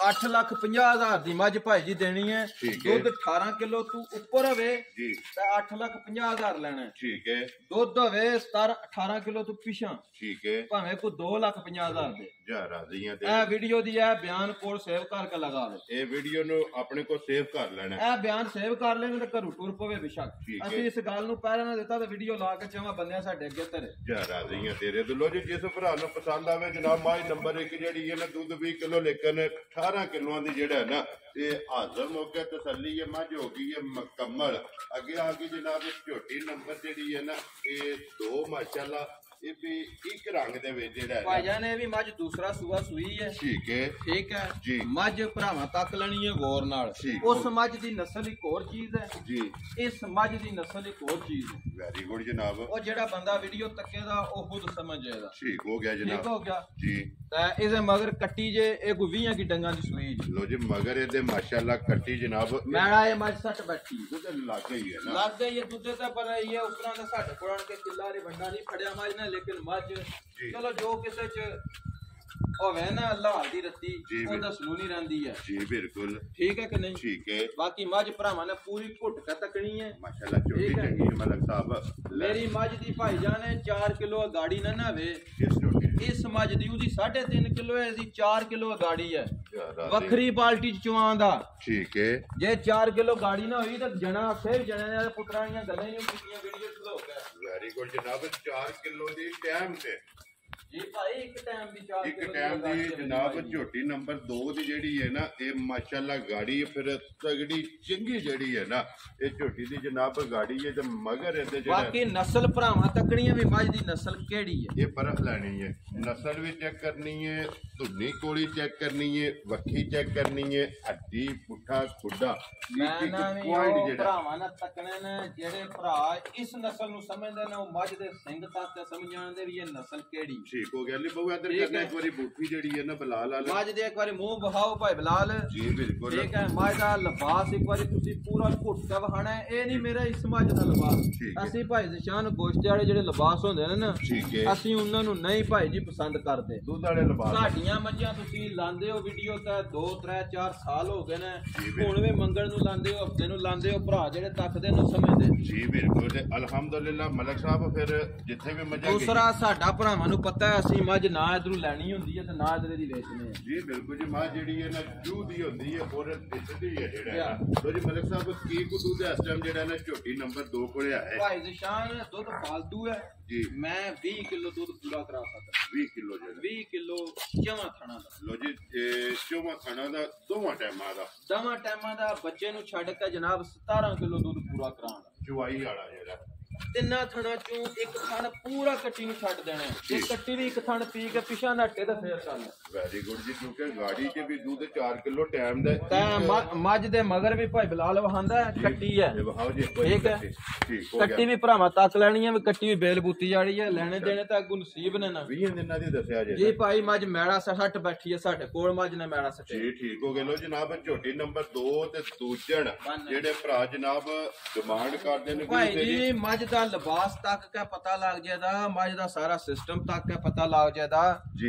8 ਲੱਖ 50 ਹਜ਼ਾਰ ਦੀ ਮੱਝ ਭਾਈ ਜੀ ਦੇਣੀ ਹੈ। ਠੀਕ ਹੈ। ਦੁੱਧ 18 ਕਿਲੋ ਤੂੰ ਉੱਪਰ ਹੋਵੇ ਜੀ। ਤਾਂ 8 ਲੱਖ 50 ਹਜ਼ਾਰ ਲੈਣਾ ਹੈ। ਠੀਕ ਹੈ। ਦੁੱਧ ਹੋਵੇ 17 18 ਕਿਲੋ ਤੂੰ ਪਿਛਾਂ ਠੀਕ ਹੈ। ਭਾਵੇਂ ਕੋ 2 ਲੱਖ 50 ਹਜ਼ਾਰ ਦੇ। ਜਾ ਰਾਜ਼ੀ ਹਾਂ ਤੇ ਇਹ ਵੀਡੀਓ ਦੀ ਇਹ ਬਿਆਨ ਕੋਲ ਸੇਵ ਕਰਕੇ ਲਗਾ ਦੇ ਇਹ ਵੀਡੀਓ ਨੂੰ ਆਪਣੇ ਕੋਲ ਸੇਵ ਕਰ ਲੈਣਾ। ਹੈ। ਇਹ ਬਿਆਨ ਸੇਵ ਕਰ ਲੈਣ ਤੇ ਘਰੋਂ ਟੁਰ ਪਵੇ ਬਿਸ਼ੱਕ। ਠੀਕ ਹੈ। ਅਸੀਂ ਇਸ ਗੱਲ ਨੂੰ ਪਹਿਲਾਂ ਨਾ ਦਿੱਤਾ ਤੇ ਵੀਡੀਓ ਲਾ ਕੇ ਚਾਹਾਂ ਬੰਦਿਆਂ ਸਾਡੇ ਅੱਗੇ ਧਰੇ। ਜਾ ਰਾਜ਼ੀ ਹਾਂ ਤੇਰੇ ਤੋਂ ਲੋ ਜੀ ਜਿਸ ਭਰਾ ਨੂੰ ਪਸੰਦ ਆਵੇ ਜਨਾਬ ਮਾਈ ਨੰਬਰ 1 ਜਿਹੜੀ ਹੈ ਨਾ ਦੁੱਧ 20 ਕਿਲੋ ਲੇਕਿਨ 18 ਕਿਲੋਆਂ ਦੀ ਜਿਹੜਾ ਹੈ ਨਾ ਇਹ ਹਾਜ਼ਰ ਮੌਕੇ ਤਸੱਲੀ ਹੈ ਮੱਝ ਹੋ ਗਈ ਹੈ ਮੁਕੰਮਲ। ਅੱਗੇ ਆ ਗਈ ਜਨਾਬ ਇਹ ਝੋਟੀ ਨੰਬਰ ਜਿਹੜੀ ਹੈ ਨਾ ਇਹ ਦੋ ਮਾਸ਼ਾਅੱਲਾ ਇਹ ਵੀ ਇੱਕ ਰੰਗ ਦੇ ਵਿੱਚ ਜਿਹੜਾ ਹੈ ਭਾਈਜਾਨ ਇਹ ਵੀ ਮੱਝ ਦੂਸਰਾ ਸੂਆ ਸੂਈ ਹੈ। ਠੀਕ ਹੈ। ਠੀਕ ਹੈ। ਜੀ। ਮੱਝ ਭਰਾਵਾਂ ਤੱਕ ਲੈਣੀ ਹੈ ਗੌਰ ਨਾਲ। ਠੀਕ। ਉਸ ਮੱਝ ਦੀ ਨਸਲ ਇੱਕ ਹੋਰ ਚੀਜ਼ ਹੈ। ਜੀ। ਇਸ ਮੱਝ ਦੀ ਨਸਲ ਇੱਕ ਹੋਰ ਚੀਜ਼ ਹੈ। ਵੈਰੀ ਗੁੱਡ ਜਨਾਬ। ਉਹ ਜਿਹੜਾ ਬੰਦਾ ਵੀਡੀਓ ਤੱਕੇਗਾ ਉਹ ਖੁਦ ਸਮਝ ਜਾਏਗਾ। ਠੀਕ ਹੋ ਗਿਆ ਠੀਕ ਜਨਾਬ ਹੋ ਗਿਆ। ਜੀ। ਤਾਂ ਇਹਦੇ ਮਗਰ ਕੱਟੀ ਜੇ ਇਹ ਕੋਈ 20 ਕੀ ਡੰਗਾਂ ਦੀ ਸੂਈ ਜੀ। ਲੋ ਜੀ ਮਗਰ ਇਹਦੇ ਮਾਸ਼ਾਅੱਲਾ ਕੱਟੀ ਜਨਾਬ। ਇਹ ਮੱਝ ਸੱਟ ਬੈਠੀ ਦੁੱਧ ਲੱਗ ਗਈ ਹੈ ਨਾ। ਲੱਗ ਗਈ ਦੁੱਧੇ ਤਾਂ ਪਰ ਇਹ ਉਸਰਾਂ ਦਾ ਸਾਡੇ ਕੋਲ ਆਣ ਕੇ ਕਿੱਲਾ ਰੇ ਵੰਡਾ ਨਹੀਂ ਫੜਿਆ ਮੱਝ ਨੇ ਲੇਕਿਨ ਮੱਝ ਚਲੋ ਜੋ ਕਿਸੇ ਚ ਹੋਵੇ ਨਾ ਅੱਲਾਹ ਦੀ ਰੱਤੀ ਉਹਦਾ ਸਲੂਨੀ ਰਹਿੰਦੀ ਹੈ। ਜੀ ਬਿਲਕੁਲ। ਠੀਕ ਹੈ ਕਿ ਨਹੀਂ? ਠੀਕ ਹੈ। ਬਾਕੀ ਮੱਝ ਭਰਾਵਾਂ ਨੇ ਪੂਰੀ ਘੁੱਟ ਕੇ ਤੱਕਣੀ ਹੈ। ਮਾਸ਼ਾਅੱਲਾ ਹੈ। ਚੰਗੀ ਹੈ ਮਲਕ ਸਾਹਿਬ। ਮੇਰੀ ਮੱਝ ਦੀ ਭਾਈਜਾਨ ਨੇ 4 ਕਿਲੋ ਗਾੜੀ ਨਾ ਨਾਵੇ। ਇਸ ਮੱਝ ਦੀ ਉਹਦੀ 3.5 ਕਿਲੋ ਹੈ ਇਹਦੀ 4 ਕਿਲੋ ਗਾੜੀ ਹੈ। ਵੱਖਰੀ ਬਾਲਟੀ ਚ ਚੁਆਂ ਦਾ। ਠੀਕ ਹੈ। ਜੇ 4 ਕਿਲੋ ਗਾੜੀ ਨਾ ਹੋਈ ਤਾਂ ਜਣਾ ਫਿਰ ਜਣਾ ਦੇ ਪੁੱਤਰਾਂ ਦੀਆਂ ਗੱਲਾਂ ਹੀ ਕੀਤੀਆਂ ਵੀਡੀਓ ਹੈ ਵੈਰੀ ਗੁੱਡ ਜਨਾਬ 4 ਕਿਲੋ ਦੀ ਟਾਈਮ ਤੇ। ਜੀ ਭਾਈ ਇੱਕ ਟਾਈਮ ਦੀ 4 ਇੱਕ ਟਾਈਮ ਦੀ ਜਨਾਬ ਝੋਟੀ ਨੰਬਰ 2 ਦੀ ਜਿਹੜੀ ਹੈ ਨਾ ਇਹ ਮਾਸ਼ਾਅੱਲਾ ਗਾੜੀ ਹੈ, ਫਿਰ ਤਗੜੀ ਚੰਗੀ ਜਿਹੜੀ ਹੈ ਨਾ ਇਹ ਝੋਟੀ ਦੀ ਜਨਾਬ ਗਾੜੀ ਹੈ ਤੇ ਮਗਰ ਇਹਦੇ ਜਿਹੜਾ ਬਾਕੀ ਨਸਲ ਭਰਾਵਾਂ ਤੱਕਣੀਆਂ ਵੀ ਮੱਝ ਦੀ ਨਸਲ ਕਿਹੜੀ ਹੈ? ਇਹ ਪਰਖ ਲੈਣੀ ਹੈ। ਨਸਲ ਵੀ ਚੈੱਕ ਕਰਨੀ ਹੈ ਧੁੰਨੀ ਕੋਲੀ ਚੈੱਕ ਕਰਨੀ ਹੈ ਵੱਖੀ ਚੈੱਕ ਕਰਨੀ ਹੈ ਹੱਡੀ ਪੁੱਠਾ ਖੁੱਡਾ ਮੈਂ ਨਾ ਵੀ ਉਹ ਜਿਹੜਾ ਭਰਾਵਾਂ ਨਾਲ ਤੱਕਣੇ ਨੇ ਜਿਹੜੇ ਭਰਾ ਇਸ ਨਸਲ ਨੂੰ ਸਮਝਦੇ ਨੇ ਉਹ ਮੱਝ ਦੇ ਸਿੰਘ ਤੱਕ ਸਮਝ ਜਾਣਦੇ ਵੀ ਇਹ ਨਸਲ ਕਿਹੜੀ ਠੀਕ ਹੋ ਗਿਆ। ਲਈ ਬਹੁ ਇੱਧਰ ਠੀਕ ਕਰਨਾ ਹੈ। ਇੱਕ ਵਾਰੀ ਬੂਠੀ ਜਿਹੜੀ ਹੈ ਨਾ ਬਲਾਲ ਵਾਲਾ। ਮੱਝ ਦੇ ਇੱਕ ਵਾਰੀ ਮੂੰਹ ਬਹਾਓ ਭਾਈ ਬਲਾਲ। ਜੀ ਬਿਲਕੁਲ। ਠੀਕ ਹੈ। ਮੱਝ ਦਾ ਲਿਬਾਸ ਇੱਕ ਵਾਰੀ ਤੁਸੀਂ ਪੂਰਾ ਘੁੱਟ ਕੇ ਵਹਾਣਾ ਹੈ। ਇਹ ਨਹੀਂ ਮੇਰਾ ਇਸ ਮੱਝ ਦਾ ਲਿਬਾਸ। ਠੀਕ ਹੈ। ਅਸੀਂ ਭਾਈ ਨਿਸ਼ਾਨ ਗੋਸ਼ਤ ਵਾਲੇ ਜਿਹੜੇ ਲਿਬਾਸ ਹੁੰਦੇ ਨੇ ਨਾ ਠੀਕ ਹੈ। ਅਸੀਂ ਉਹਨਾਂ ਨੂੰ ਨਹੀਂ ਭਾਈ ਜੀ ਪਸੰਦ ਕਰਦੇ। ਦੁੱਧ ਵਾਲੇ ਲਬਾਸ। ਸਾਡੀਆਂ ਮੱਝਾਂ ਤੁਸੀਂ ਲਾਉਂਦੇ ਹੋ ਵੀਡੀਓ ਤਾਂ 2 3 4 ਸਾਲ ਹੋ ਗਏ ਨੇ। ਬਿਲਕੁਲ। ਹੁਣ ਵੀ ਮੰਗਣ ਨੂੰ ਲਾਉਂਦੇ ਹੋ ਹਫ਼ਤੇ ਨੂੰ ਲਾਉਂਦੇ ਹੋ ਭਰਾ ਜਿਹੜੇ ਤੱਕਦੇ ਨੂੰ। ਸਮਝਦੇ ਜੀ ਬਿਲਕੁਲ। ਤੇ ਅਲਹਮਦੁਲਿਲਾ ਮਲਕ ਸਾਹਿਬ ਫਿਰ ਜਿੱਥੇ ਵੀ ਮੱਝਾਂ ਦੂਸਰਾ ਸਾਡਾ ਭਰਾਵਾਂ ਨੂੰ ਪਤਾ ਅਸੀਂ ਮੱਝ ਨਾ ਇਧਰੋਂ ਲੈਣੀ ਹੁੰਦੀ ਹੈ ਤੇ ਨਾ ਇਧਰੇ ਦੀ ਵੇਚਣੀ ਹੈ ਜੀ ਬਿਲਕੁਲ ਜੀ ਮਾਂ ਜਿਹੜੀ ਹੈ ਨਾ ਜੂ ਦੀ ਹੁੰਦੀ ਹੈ ਔਰ ਦਿਸਦੀ ਹੈ ਜਿਹੜਾ. ਹੈ ਲੋ ਜੀ ਮਲਕ ਸਾਹਿਬ ਕੀ ਕੁ ਦੁੱਧ ਇਸ ਟਾਈਮ ਜਿਹੜਾ ਨਾ ਝੋਟੀ ਨੰਬਰ 2 ਕੋਲੇ ਆਇਆ ਹੈ? ਭਾਈ ਨਿਸ਼ਾਨ ਦੁੱਧ ਫਾਲਤੂ ਹੈ। ਜੀ। ਮੈਂ 20 ਕਿਲੋ ਦੁੱਧ ਪੂਰਾ ਕਰਾ ਸਕਦਾ। 20 ਕਿਲੋ ਜਿਹੜਾ। 20 ਕਿਲੋ ਜਮਾ ਥਣਾ ਦਾ। ਲੋ ਜੀ ਚੋਮਾ ਖਾਣਾ ਦਾ ਦੋਵਾਂ ਟਾਈਮਾਂ ਦਾ। ਦਵਾਂ ਟਾਈਮਾਂ ਦਾ ਬੱਚੇ ਨੂੰ ਛੱਡ ਕੇ ਜਨਾਬ 17 ਕਿਲੋ ਦੁੱਧ ਪੂਰਾ ਕਰਾਉਣਾ ਚੁਆਈ ਵਾਲਾ ਜਿਹੜਾ। ਤਿੰਨਾਂ ਥਣਾ ਚੋਂ ਇੱਕ ਥਣ ਪੂਰਾ ਕੱਟੀ ਨੂੰ ਛੱਡ ਦੇਣਾ ਹੈ। ਇਹ ਕੱਟੀ ਵੀ ਇੱਕ ਥਣ ਪੀ ਕੇ ਪਿਛਾ ਨੱਟੇ ਤੇ ਫੇਰ ਚੱਲ। ਵੈਰੀ ਗੁੱਡ ਜੀ ਕਿਉਂਕਿ ਗਾੜੀ 'ਚ ਵੀ ਦੁੱਧ 4 ਕਿਲੋ ਟਾਈਮ ਦਾ ਤਾਂ ਮੱਝ ਦੇ ਮਗਰ ਵੀ ਭਾਈ ਬਲਾਲ ਵਹਾਂਦਾ ਹੈ, ਕੱਟੀ ਹੈ। ਠੀਕ ਹੈ। ਕੱਟੀ। ਵੀ ਭਰਾਵਾਂ ਤੱਕ ਲੈਣੀ ਹੈ ਵੀ ਕੱਟੀ ਵੀ ਬੇਲ ਬੂਤੀ ਜਾੜੀ ਹੈ ਲੈਣੇ ਦੇਣੇ ਤਾਂ ਅੱਗੂ ਨਸੀਬ ਨੇ ਨਾ। 20 ਦਿਨਾਂ ਦੀ ਦੱਸਿਆ ਜੇ ਜੀ ਭਾਈ ਮੱਝ ਮੈੜਾ ਸੱਟ ਬੈਠੀ ਹੈ ਸਾਡੇ ਕੋਲ ਮੱਝ ਨੇ ਮੈੜਾ ਸੱਟੇ ਜੀ ਠੀਕ ਹੋ ਗਏ। ਲੋ ਜਨਾਬ ਝੋਟੀ ਨੰਬਰ 2 ਤੇ ਦੂਜਣ। ਜਿਹੜੇ ਭਰਾ ਜਨਾਬ ਡਿਮਾਂਡ ਕਰਦੇ ਨੇ ਭਾਈ ਜੀ ਮੱਝ ਦਾ ਲਿਬਾਸ ਤੱਕ ਕਾ ਪਤਾ ਲੱਗ ਜਾਦਾ ਮੱਝ ਦਾ ਸਾਰਾ ਸਿਸਟਮ ਤੱਕ ਕਾ ਪਤਾ ਲੱਗ ਜਾਦਾ।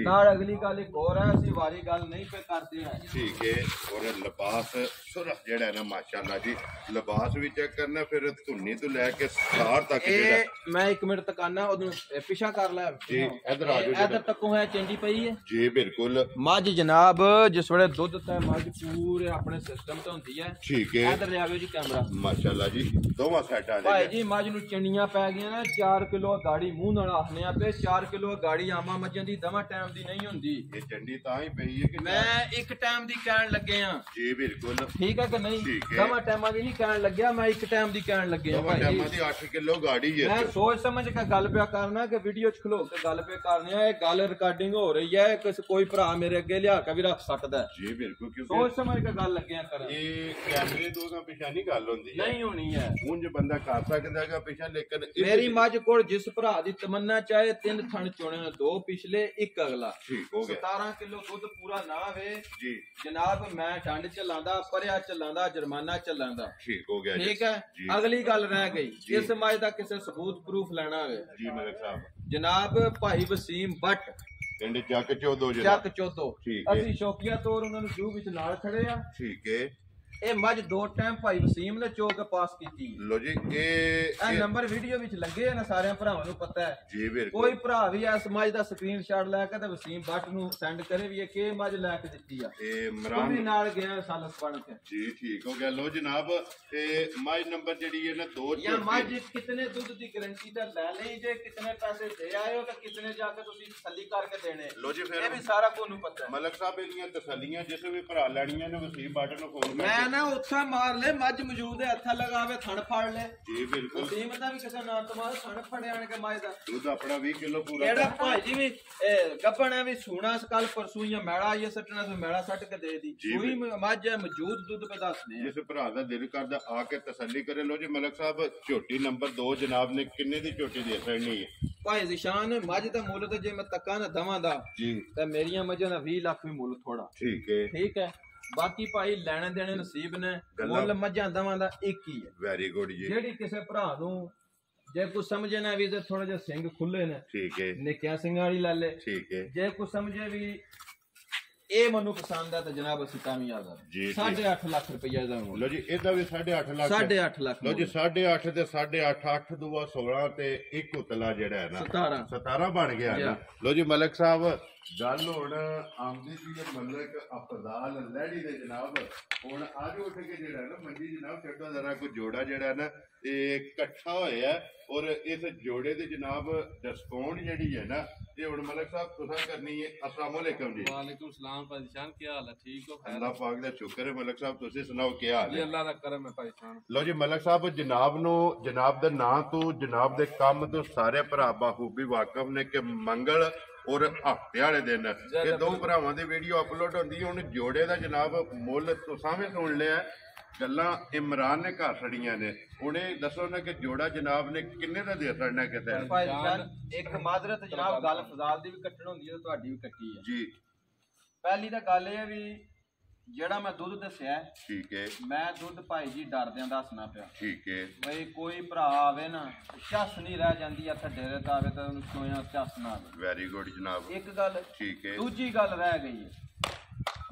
ਨਾਲ ਅਗਲੀ ਗੱਲ ਇੱਕ ਹੋਰ ਹੈ ਅਸੀਂ ਵਾਰੀ ਗੱਲ ਨਹੀਂ ਪੇ ਕਰਦੇ ਆ ਠੀਕ ਹੈ ਔਰ ਲਿਬਾਸ ਸੁਰਖ ਜਿਹੜਾ ਹੈ ਨਾ ਮਾਸ਼ਾਅੱਲਾ ਜੀ ਲਿਬਾਸ ਵੀ ਚੈੱਕ ਕਰਨਾ ਫਿਰ ਧੁੰਨੀ ਤੋਂ ਲੈ ਕੇ ਸਾਰ ਤੱਕ ਜਿਹੜਾ। ਮੈਂ ਇੱਕ ਮਿੰਟ ਤੱਕਾਨਾ ਉਹਨੂੰ ਪਿਛਾ ਕਰ ਲੈ। ਜੀ, ਇੱਧਰ ਆ ਜਾਓ ਇੱਧਰ। ਤੱਕੋਂ ਹੈ ਚੰਗੀ ਪਈ ਹੈ। ਜੀ ਬਿਲਕੁਲ। ਮੱਝ ਜਨਾਬ ਜਿਸ ਵੇਲੇ ਦੁੱਧ ਤੇ ਮੱਝ ਪੂਰੇ ਆਪਣੇ ਸਿਸਟਮ ਤੇ ਹੁੰਦੀ ਹੈ। ਠੀਕ ਹੈ। ਇੱਧਰ ਲਿਆਵੇ ਜੀ ਕੈਮਰਾ। ਮਾਸ਼ਾਅੱਲਾ ਜੀ ਦੋਵਾਂ ਸਾਈਡਾਂ ਭਾਈ ਦੇ ਜੀ ਮੱਝ ਨੂੰ ਚੰਡੀਆਂ ਪੈ ਗਈਆਂ ਨੇ 4 ਕਿਲੋ ਗਾੜੀ ਮੂੰਹ ਨਾਲ ਆਖਨੇ ਆ ਪਏ 4 ਕਿਲੋ ਗਾੜੀ ਆਮਾ ਮੱਝਾਂ ਦੀ ਦਵਾ ਟਾਈਮ ਦੀ ਨਹੀਂ ਹੁੰਦੀ। ਇਹ ਚੰਡੀ ਤਾਂ ਹੀ ਪਈ ਹੈ ਕਿ ਮੈਂ ਇੱਕ ਟਾਈਮ ਦੀ ਕਹਿਣ ਲੱਗੇ ਆ। ਜੀ ਬਿਲਕੁਲ। ਠੀਕ ਹੈ ਕਿ ਨਹੀਂ। ਦਵਾ ਟਾਈਮਾਂ ਦੀ ਨਹੀਂ ਕਹਿਣ ਲੱਗਿਆ ਮੈਂ ਇੱਕ ਟਾਈਮ ਦੀ ਕਹਿਣ ਲੱਗਿਆ ਦੋਵਾਂ ਭਾਈ। ਟਾਈਮਾਂ ਦੀ 8 ਕਿਲੋ ਗਾੜੀ ਹੈ ਮੈਂ ਸੋਚ ਸਮਝ ਕੇ ਗੱਲ ਪਿਆ ਕਰਨਾ ਕਿ ਵੀਡੀਓ ਚ ਖਲੋ ਕੇ ਗੱਲ ਪਿਆ ਕਰਨੀ ਆ ਇਹ ਗੱਲ ਰਿਕਾਰਡਿੰਗ ਹੋ ਰਹੀ ਹੈ ਕਿਸ ਕੋਈ ਭਰਾ ਮੇਰੇ ਅੱਗੇ ਲਿਆ ਕੇ ਵੀ ਰੱਖ ਸਕਦਾ। ਜੀ ਬਿਲਕੁਲ ਕਿਉਂਕਿ ਸੋਚ ਸਮਝ ਕੇ ਗੱਲ ਲੱਗਿਆ ਕਰਨ ਇਹ ਕੈਮਰੇ ਤੋਂ ਤਾਂ ਪਿਛਾ ਨਹੀਂ ਗੱਲ ਹੁੰਦੀ। ਨਹੀਂ ਹੋਣੀ ਹੈ। ਉਂਝ ਬੰਦਾ ਕਰ ਸਕਦਾ ਹੈਗਾ ਪਿਛਾ ਲੇਕਿਨ ਮੇਰੀ ਮੱਝ ਕੋਲ ਜਿਸ ਭਰਾ ਦੀ ਤਮੰਨਾ ਚਾਹੇ ਤਿੰਨ ਥਣ ਚੋਣੇ ਨੇ ਦੋ ਪਿਛਲੇ ਇੱਕ ਅਗਲਾ। ਠੀਕ ਹੋ ਗਿਆ। 17 ਕਿਲੋ ਦੁੱਧ ਪੂਰਾ ਨਾ ਵੇ ਜੀ। ਜਨਾਬ ਮੈਂ ਡੰਡ ਚਲਾਉਂਦਾ ਪਰਿਆ ਚਲਾਉਂਦਾ ਜੁਰਮਾਨਾ ਚਲਾਉਂਦਾ ਠੀਕ ਹੋ ਗਿਆ ਠੀਕ ਹੈ। ਅਗਲੀ ਗੱਲ ਰਹਿ ਗਈ। ਇਸ ਮੱਝ ਦਾ ਕਿਸੇ ਸਬੂਤ ਪ੍ਰੂਫ ਲੈਣਾ ਹੋਵੇ। ਜੀ ਮਲਕ ਸਾਹਿਬ ਜਨਾਬ ਭਾਈ ਵਸੀਮ ਬੱਟ ਪਿੰਡ ਚੱਕ ਚੋਦੋ ਜਿਹੜਾ ਚੱਕ ਚੋਦੋ। ਅਸੀਂ ਸ਼ੌਕੀਆ ਤੌਰ ਉਹਨਾਂ ਨੂੰ ਜੂ ਵਿੱਚ ਨਾਲ ਖੜੇ ਆ। ਠੀਕ ਹੈ। ਇਹ ਮੱਝ ਦੋ ਟਾਈਮ ਭਾਈ ਵਸੀਮ ਨੇ ਚੋ ਕੇ ਪਾਸ ਕੀਤੀ। ਲੋ ਜੀ ਇਹ ਇਹ ਇਹ- ਨੰਬਰ ਵੀਡੀਓ ਵਿੱਚ ਲੱਗੇ ਆ ਨਾ ਸਾਰਿਆਂ ਭਰਾਵਾਂ ਨੂੰ ਪਤਾ ਹੈ। ਜੀ ਬਿਲਕੁਲ। ਕੋਈ ਭਰਾ ਵੀ ਇਸ ਮੱਝ ਦਾ ਸਕਰੀਨਸ਼ਾਟ ਲੈ ਕੇ ਤੇ ਵਸੀਮ ਬੱਟ ਨੂੰ ਸੈਂਡ ਕਰੇ ਵੀ ਇਹ ਕਿ ਮੱਝ ਲੈ ਕੇ ਦਿੱਤੀ ਆ। ਇਹ ਮਰਾਨ ਨਾਲ ਗਿਆ ਸਾਲਸ ਬਣ ਕੇ। ਜੀ ਠੀਕ ਹੋ ਗਿਆ। ਲੋ ਜਨਾਬ ਤੇ ਮਾਈ ਨੰਬਰ ਜਿਹੜੀ ਹੈ ਨਾ ਦੋ ਜਾਂ ਮੱਝ ਕਿਤਨੇ ਦੁੱਧ ਦੀ ਗਾਰੰਟੀ ਤਾਂ ਲੈ ਲਈ ਜੇ ਕਿਤਨੇ ਪੈਸੇ ਦੇ ਆਏ ਹੋ ਤਾਂ ਕਿਤਨੇ ਜਾ ਕੇ ਤੁਸੀਂ ਤਸੱਲੀ ਕਰਕੇ ਦੇਣੇ। ਲੋ ਜੀ ਇਹ ਫਿਰ ਵੀ ਸਾਰਾ ਤੁਹਾਨੂੰ ਪਤਾ ਹੈ। ਮਲਕ ਸਾਹਿਬ ਇਹਦੀਆਂ ਤਸੱਲੀਆਂ ਜਿਸ ਵੀ ਭਰਾ ਲੈਣੀਆਂ ਨੇ ਵਸੀਮ ਬਾਟਨ ਨੂੰ ਫੋਨ ਮੈਂ ਹੈ ਉੱਥਾ ਮਾਰ ਲੈ ਮੱਝ ਮੌਜੂਦ ਹੈ ਹੱਥ ਲਗਾਵੇ ਥਣ ਫੜ ਲੈ। ਜੀ ਬਿਲਕੁਲ। ਨਸੀਮ ਦਾ ਵੀ ਕਿਸੇ ਨਾਂ ਤੋਂ ਮਾਰ ਥਣ ਫੜੇ ਆਣ ਕੇ ਮੱਝ ਦਾ। ਦੁੱਧ ਆਪਣਾ 20 ਕਿਲੋ ਪੂਰਾ ਕਿਹੜਾ ਭਾਜੀ ਵੀ ਇਹ ਗੱਪਣ ਵੀ ਸੂਣਾ ਕੱਲ ਪਰਸੂ ਜਾਂ ਮੈਲਾ ਇਹ ਸੱਟਣਾ ਤੇ ਮੈਲਾ ਸੱਟ ਕੇ ਦੇ ਦੀ। ਮ- ਮੱਝ ਹੈ ਮੌਜੂਦ ਦੁੱਧ ਪੇ ਦੱਸਦੇ ਆ। ਜਿਸ ਭਰਾ ਦਾ ਦਿਲ ਕਰਦਾ ਆ ਕੇ ਤਸੱਲੀ ਕਰੇ। ਲੋ ਜੀ ਮਲਕ ਸਾਹਿਬ ਝੋਟੀ ਨੰਬਰ 2 ਜਨਾਬ ਨੇ ਕਿੰਨੇ ਦੀ ਝੋਟੀ ਦੇ ਸਕਣੀ ਹੈ? ਭਾਈ ਜ਼ਿਸ਼ਾਨ ਮੱਝ ਦਾ ਮੁੱਲ ਤੇ ਜੇ ਮੈਂ ਤੱਕਾਂ ਨਾ ਦਵਾਂ ਦਾ ਜੀ। ਤਾਂ ਮੇਰੀਆਂ ਮੱਝਾਂ ਦਾ 20 ਲੱਖ ਵੀ ਮੁੱਲ ਥੋੜਾ ਠੀਕ ਹੈ। ਠੀਕ ਹੈ। ਬਾਕੀ ਭਾਈ ਲੈਣੇ ਦੇਣੇ ਨਸੀਬ ਨੇ ਮੁੱਲ ਮੱਝਾਂ ਦਵਾਂ ਦਾ ਇੱਕ ਹੀ ਹੈ। ਵੈਰੀ ਗੁੱਡ ਜੀ। ਜਿਹੜੀ ਕਿਸੇ ਭਰਾ ਨੂੰ ਜੇ ਕੋਈ ਸਮਝੇ ਨਾ ਵੀ ਤੇ ਥੋੜੇ ਜਿਹਾ ਸਿੰਘ ਖੁੱਲੇ ਨੇ ਠੀਕ ਹੈ। ਨਿੱਕਿਆਂ ਸਿੰਘਾਂ ਵਾਲੀ ਲੈ ਲੈ। ਠੀਕ ਹੈ। ਜੇ ਕੋਈ ਸਮਝੇ ਵੀ ਇਹ ਮੈਨੂੰ ਪਸੰਦ ਆ ਤਾਂ ਜਨਾਬ ਅਸੀਂ ਵੀ ਆ ਜੀ, ਜੀ। 8.5 ਲੱਖ ਰੁਪਈਆ ਦਾ ਮੁੱਲ ਲੋ ਜੀ ਇਹਦਾ ਵੀ 8.5 ਲੱਖ ਹੈ। 8.5 ਲੱਖ ਲੋ ਜੀ 8.5 ਤੇ 8.5 8 ਦੂਆ 16 ਤੇ ਇੱਕ ਉਤਲਾ ਜਿਹੜਾ ਹੈ ਨਾ 17 17 ਬਣ ਗਿਆ ਨਾ। ਲੋ ਜੀ ਮਲਕ ਸਾਹਿਬ ਗੱਲ ਹੁਣ ਆਮਦੀ ਸੀ ਜੇ ਮਲਕ ਅਫਜ਼ਾਲ ਲੜੀ ਦੇ ਜਨਾਬ। ਹੁਣ ਅੱਜ ਉੱਠ ਕੇ ਜਿਹੜਾ ਨਾ ਮੰਡੀ ਜਨਾਬ ਛੱਡੋ ਜ਼ਰਾ ਕੋਈ ਜੋੜਾ ਜਿਹੜਾ ਨਾ ਇਹ ਇਕੱਠਾ ਹੋਇਆ ਔਰ ਇਸ ਜੋੜੇ ਦੇ ਜਨਾਬ ਡਿਸਕਾਊਂਟ ਜਿਹੜੀ ਹੈ ਨਾ ਇਹ ਹੁਣ ਮਲਕ ਸਾਹਿਬ ਤੁਸੀਂ ਕਰਨੀ ਹੈ ਅਸਲਾਮ ਅਲੈਕਮ ਜੀ। ਵਾਲੇਕੁਮ ਸਲਾਮ ਭਾਈ ਸ਼ਾਨ ਕੀ ਹਾਲ ਹੈ? ਠੀਕ ਹੋ? ਖੈਰ? ਅੱਲਾਹ ਪਾਕ ਦਾ ਸ਼ੁਕਰ ਹੈ ਮਲਕ ਸਾਹਿਬ ਤੁਸੀਂ ਸੁਣਾਓ ਕੀ ਹਾਲ ਹੈ? ਜੀ ਅੱਲਾਹ ਦਾ ਕਰਮ ਹੈ ਭਾਈ ਸ਼ਾਨ ਲਓ ਜੀ ਮਲਕ ਸਾਹਿਬ ਜਨਾਬ ਨੂੰ ਜਨਾਬ ਦੇ ਨਾਂ ਤੋਂ ਜਨਾਬ ਦੇ ਕੰਮ ਤੋਂ ਸਾਰੇ ਭਰਾ ਬਾਖੂਬੀ ਵਾਕਫ ਨੇ ਕਿ ਮੰਗਲ ਔਰ ਹਫ਼ਤੇ ਵਾਲੇ ਦਿਨ। ਇਹ ਦੋ ਭਰਾਵਾਂ ਦੇ ਵੀਡੀਓ ਅਪਲੋਡ ਹੁੰਦੀ ਹੁਣ ਜੋੜੇ ਦਾ ਜਨਾਬ ਮੁੱਲ ਤੁਸੀਂ ਵੀ ਸੁਣ ਲਿਆ ਗੱਲਾਂ ਇਮਰਾਨ ਨੇ ਘਰ ਛੜੀਆਂ ਨੇ। ਇਹ ਦੱਸੋ ਨਾ ਕਿ ਜੋੜਾ ਜਨਾਬ ਨੇ ਕਿੰਨੇ ਦਾ ਦੇ ਛੜਨਾ ਕਿਤੇ? ਭਾਈ ਜਾਨ ਇੱਕ ਮਾਜ਼ਰਤ ਜਨਾਬ ਗੱਲ ਫਜ਼ਾਲ ਦੀ ਵੀ ਕੱਟਣ ਹੁੰਦੀ ਹੈ ਤੁਹਾਡੀ ਵੀ ਕੱਟੀ ਹੈ। ਜੀ। ਪਹਿਲੀ ਤਾਂ ਗੱਲ ਇਹ ਹੈ ਵੀ ਜਿਹੜਾ ਮੈਂ ਦੁੱਧ ਦੱਸਿਆ ਠੀਕ ਹੈ। ਮੈਂ ਦੁੱਧ ਭਾਈ ਜੀ ਡਰਦਿਆਂ ਦੱਸਣਾ ਪਿਆ। ਠੀਕ ਹੈ। ਬਈ ਕੋਈ ਭਰਾ ਆਵੇ ਨਾ ਝੱਸ ਨਹੀਂ ਰਹਿ ਜਾਂਦੀ ਇੱਥੇ ਡੇਰੇ ਤੇ ਆਵੇ ਤਾਂ ਉਹਨੂੰ ਸੋਇਆ ਝੱਸ ਨਾ ਆਵੇ। ਵੈਰੀ ਗੁੱਡ ਜਨਾਬ। ਇੱਕ ਗੱਲ ਠੀਕ ਹੈ। ਦੂਜੀ ਗੱਲ ਰਹਿ ਗਈ ਹੈ।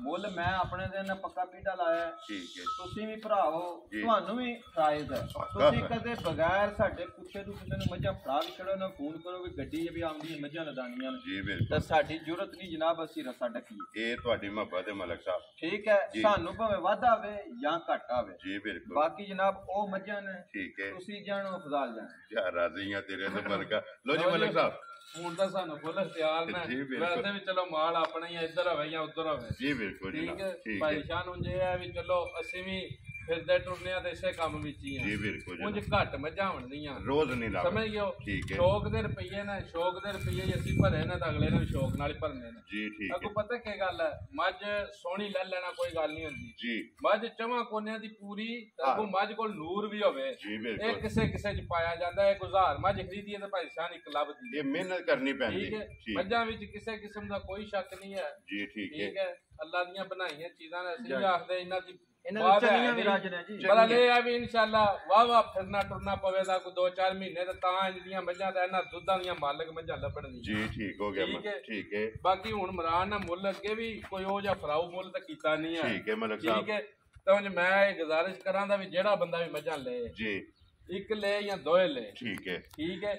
ਮੁੱਲ ਮੈਂ ਆਪਣੇ ਦੇ ਨਾਲ ਪੱਕਾ ਪੀਟਾ ਲਾਇਆ। ਠੀਕ ਹੈ ਤੁਸੀਂ ਵੀ ਭਰਾਓ। ਤੁਹਾਨੂੰ ਵੀ ਫਰਾਇਜ਼ ਹੈ। ਤੁਸੀਂ। ਕਦੇ ਬਗੈਰ ਸਾਡੇ ਪੁੱਛੇ ਤੋਂ ਕਿਸੇ ਨੂੰ ਮੱਝਾਂ ਫੜਾ ਵੀ ਛੜੋ ਨਾ ਫੋਨ ਕਰੋ ਕਿ ਗੱਡੀ ਵੀ ਆਉਂਦੀ ਹੈ ਮੱਝਾਂ ਲਦਾਨੀਆਂ ਜੀ ਬਿਲਕੁਲ। ਤਾਂ ਸਾਡੀ ਜ਼ਰੂਰਤ ਨਹੀਂ ਜਨਾਬ ਅਸੀਂ ਰਸਾ ਡੱਕੀਏ ਇਹ ਤੁਹਾਡੀ ਮੁਹੱਬਤ ਹੈ ਮਲਕ ਸਾਹਿਬ। ਠੀਕ ਹੈ। ਸਾਨੂੰ ਭਾਵੇਂ ਵੱਧ ਆਵੇ ਜਾਂ ਘੱਟ ਆਵੇ। ਜੀ ਬਿਲਕੁਲ। ਬਾਕੀ ਜਨਾਬ ਉਹ ਮੱਝਾਂ ਨੇ। ਠੀਕ ਹੈ। ਤੁਸੀਂ ਜਾਣੋ ਅਫਜ਼ਾਲ ਜਾਣ। ਯਾ ਰਾਜ਼ੀਆਂ ਤੇਰੇ ਤੋਂ ਮਲਕਾ ਲੋ ਜੀ। ਮਲਕ ਸਾਹਿਬ। ਹੁਣ ਤਾਂ ਸਾਨੂੰ ਫੁੱਲ ਇਖਤਿਆਰ ਨੇ। ਜੀ, ਬਿਲਕੁਲ। ਵੈਸੇ ਵੀ ਚਲੋ ਮਾਲ ਆਪਣਾ ਹੀ ਆ, ਇੱਧਰ ਹੋਵੇ ਜਾਂ ਉੱਧਰ ਹੋਵੇ ਜੀ ਬਿਲਕੁਲ ਠੀਕ ਜਨਾਬ ਹੈ? ਠੀਕ ਹੈ। ਪਰੇਸ਼ਾਨ ਹੁੰਦੇ ਆ ਵੀ ਚਲੋ ਅਸੀਂ ਵੀ ਫਿਰਦੇ ਟੁਰਨੇ ਆ ਤੇ ਇਸੇ ਕੰਮ ਵਿੱਚ ਹੀ ਜੀ ਆ ਬਿਲਕੁਲ ਉਂਝ ਜਨਾਬ ਘੱਟ ਮੱਝਾਂ ਹੁੰਦੀਆਂ ਰੋਜ਼ ਨਹੀਂ ਲਾਉਂਦੇ ਸਮਝ ਗਿਓ ਠੀਕ ਹੈ। ਸ਼ੌਕ ਦੇ ਰੁਪਈਏ ਨੇ ਸ਼ੌਕ ਦੇ ਰੁਪਈਏ ਹੀ ਅਸੀਂ ਭਰੇ ਨੇ ਤਾਂ ਅਗਲੇ ਨੇ ਵੀ ਸ਼ੌਕ ਨਾਲ ਹੀ ਭਰਨੇ ਨੇ। ਜੀ ਠੀਕ ਅੱਗੋਂ ਹੈ। ਪਤਾ ਕੀ ਗੱਲ ਹੈ? ਮੱਝ ਸੋਹਣੀ ਲੈ ਲੈਣਾ ਕੋਈ ਗੱਲ ਨਹੀਂ ਹੁੰਦੀ। ਜੀ। ਮੱਝ ਚਵਾਂ ਕੋਨਿਆਂ ਦੀ ਪੂਰੀ ਤੇ ਅੱਗੋਂ ਮੱਝ ਕੋਲ ਨੂਰ ਵੀ ਹੋਵੇ। ਜੀ ਇਹ ਬਿਲਕੁਲ ਕਿਸੇ ਕਿਸੇ ਚ ਪਾਇਆ ਜਾਂਦਾ ਹੈ ਗੁਜ਼ਾਰ ਮੱਝ ਖਰੀਦੀ ਹੈ ਤਾਂ ਭਾਈ ਸ਼ਾਨ ਇੱਕ ਲੱਭਦੀ ਹੈ ਇਹ ਮਿਹਨਤ ਕਰਨੀ ਪੈਂਦੀ। ਠੀਕ ਹੈ। ਠੀਕ। ਮੱਝਾਂ ਵਿੱਚ ਕਿਸੇ ਕਿਸਮ ਦਾ ਕੋਈ ਸ਼ੱਕ ਨਹੀਂ ਹੈ। ਜੀ ਠੀਕ ਹੈ। ਠੀਕ ਹੈ। ਅੱਲਾ ਦੀਆਂ ਬਣਾਈਆਂ ਚੀਜ਼ਾਂ ਨੇ ਅਸੀਂ ਵੀ ਆਖਦੇ ਇਹਨਾਂ ਦੀ ਇਹਨਾਂ ਬਾਤ ਨੂੰ ਹੈ ਚੰਗੀਆਂ ਵੀ ਨਹੀਂ। ਰੱਜ ਨੇ ਜੀ। ਪਰ ਇਹ ਆ ਵੀ ਇਨਸ਼ਾਅੱਲਾ ਵਾਹ ਵਾਹ ਫਿਰਨਾ ਟੁਰਨਾ ਪਵੇ ਤਾਂ ਕੋਈ 2-4 ਮਹੀਨੇ ਤੇ ਤਾਂ ਜਿਹੜੀਆਂ ਮੱਝਾਂ ਤੇ ਇਹਨਾਂ ਦੁੱਧਾਂ ਦੀਆਂ ਮਾਲਕ ਮੱਝਾਂ ਲੱਭਣਗੀਆਂ ਜੀ ਠੀਕ ਹੋ ਗਿਆ ਠੀਕ ਹੈ। ਠੀਕ ਹੈ। ਬਾਕੀ ਹੁਣ ਮਰਾਨ ਨਾਲ ਮੁੱਲ ਅੱਗੇ ਵੀ ਕੋਈ ਉਹ ਜਿਹਾ ਫਰਾਉ ਮੁੱਲ ਤਾਂ ਕੀਤਾ ਨਹੀਂ ਹੈ ਠੀਕ ਹੈ ਮਲਕ ਠੀਕ ਸਾਹਿਬ। ਹੈ। ਤਾਂ ਉਂਝ ਮੈਂ ਇਹ ਗੁਜ਼ਾਰਿਸ਼ ਕਰਾਂਦਾ ਵੀ ਜਿਹੜਾ ਬੰਦਾ ਵੀ ਮੱਝਾਂ ਲਏ ਜੀ। ਇੱਕ ਲੈ ਜਾਂ ਦੋਏ ਲੈ। ਠੀਕ ਹੈ। ਠੀਕ ਹੈ।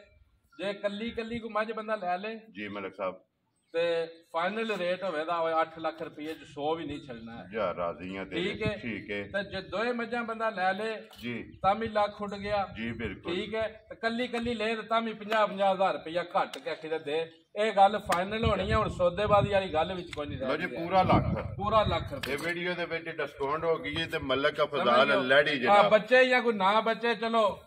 ਜੇ ਕੱਲੀ ਕੱਲੀ ਕੋ ਮੱਝ ਬੰਦਾ ਲੈ ਲੇ। ਜੀ ਮਲਕ ਸਾਹਿਬ। ਤੇ ਫਾਈਨਲ ਰੇਟ ਹੋਵੇ ਦਾ 8 ਲੱਖ ਰੁਪਏ ਚ 100 ਵੀ ਨਹੀਂ ਛੱਡਣਾ ਹੈ। ਯਾ ਰਾਜ਼ੀਆਂ ਤੇਰੇ। ਠੀਕ ਹੈ। ਠੀਕ ਹੈ। ਤੇ ਜੇ ਦੋਏ ਮੱਝਾਂ ਬੰਦਾ ਲੈ ਲੇ ਜੀ। ਤਾਂ ਵੀ ਲੱਖ ਉੱਡ ਗਿਆ। ਜੀ ਬਿਲਕੁਲ। ਠੀਕ ਹੈ? ਤੇ ਕੱਲੀ ਕੱਲੀ ਲੈ ਤੇ ਤਾਂ ਵੀ 50 50000 ਰੁਪਇਆ ਘੱਟ ਕੇ ਆਖੀ ਤੇ ਦੇ। ਇਹ ਗੱਲ ਫਾਈਨਲ ਹੋਣੀ ਹੈ ਹੁਣ ਸੌਦੇਬਾਜ਼ੀ ਵਾਲੀ ਗੱਲ ਵਿੱਚ ਕੋਈ ਨਹੀਂ ਲੋ ਰਹਿ ਜੀ। ਪੂਰਾ ਲੱਖ। ਪੂਰਾ ਲੱਖ ਰੁਪਏ ਇਹ ਵੀਡੀਓ ਦੇ ਵਿੱਚ ਡਿਸਕਾਊਂਟ ਹੋ ਗਈ ਹੈ ਤੇ ਮਲਕ ਅਫਜ਼ਾਲ ਲੜੀ ਆ ਜਨਾਬ। ਬੱਚੇ ਜਾਂ ਕੋਈ ਨਾ ਬੱਚੇ ਚਲੋ।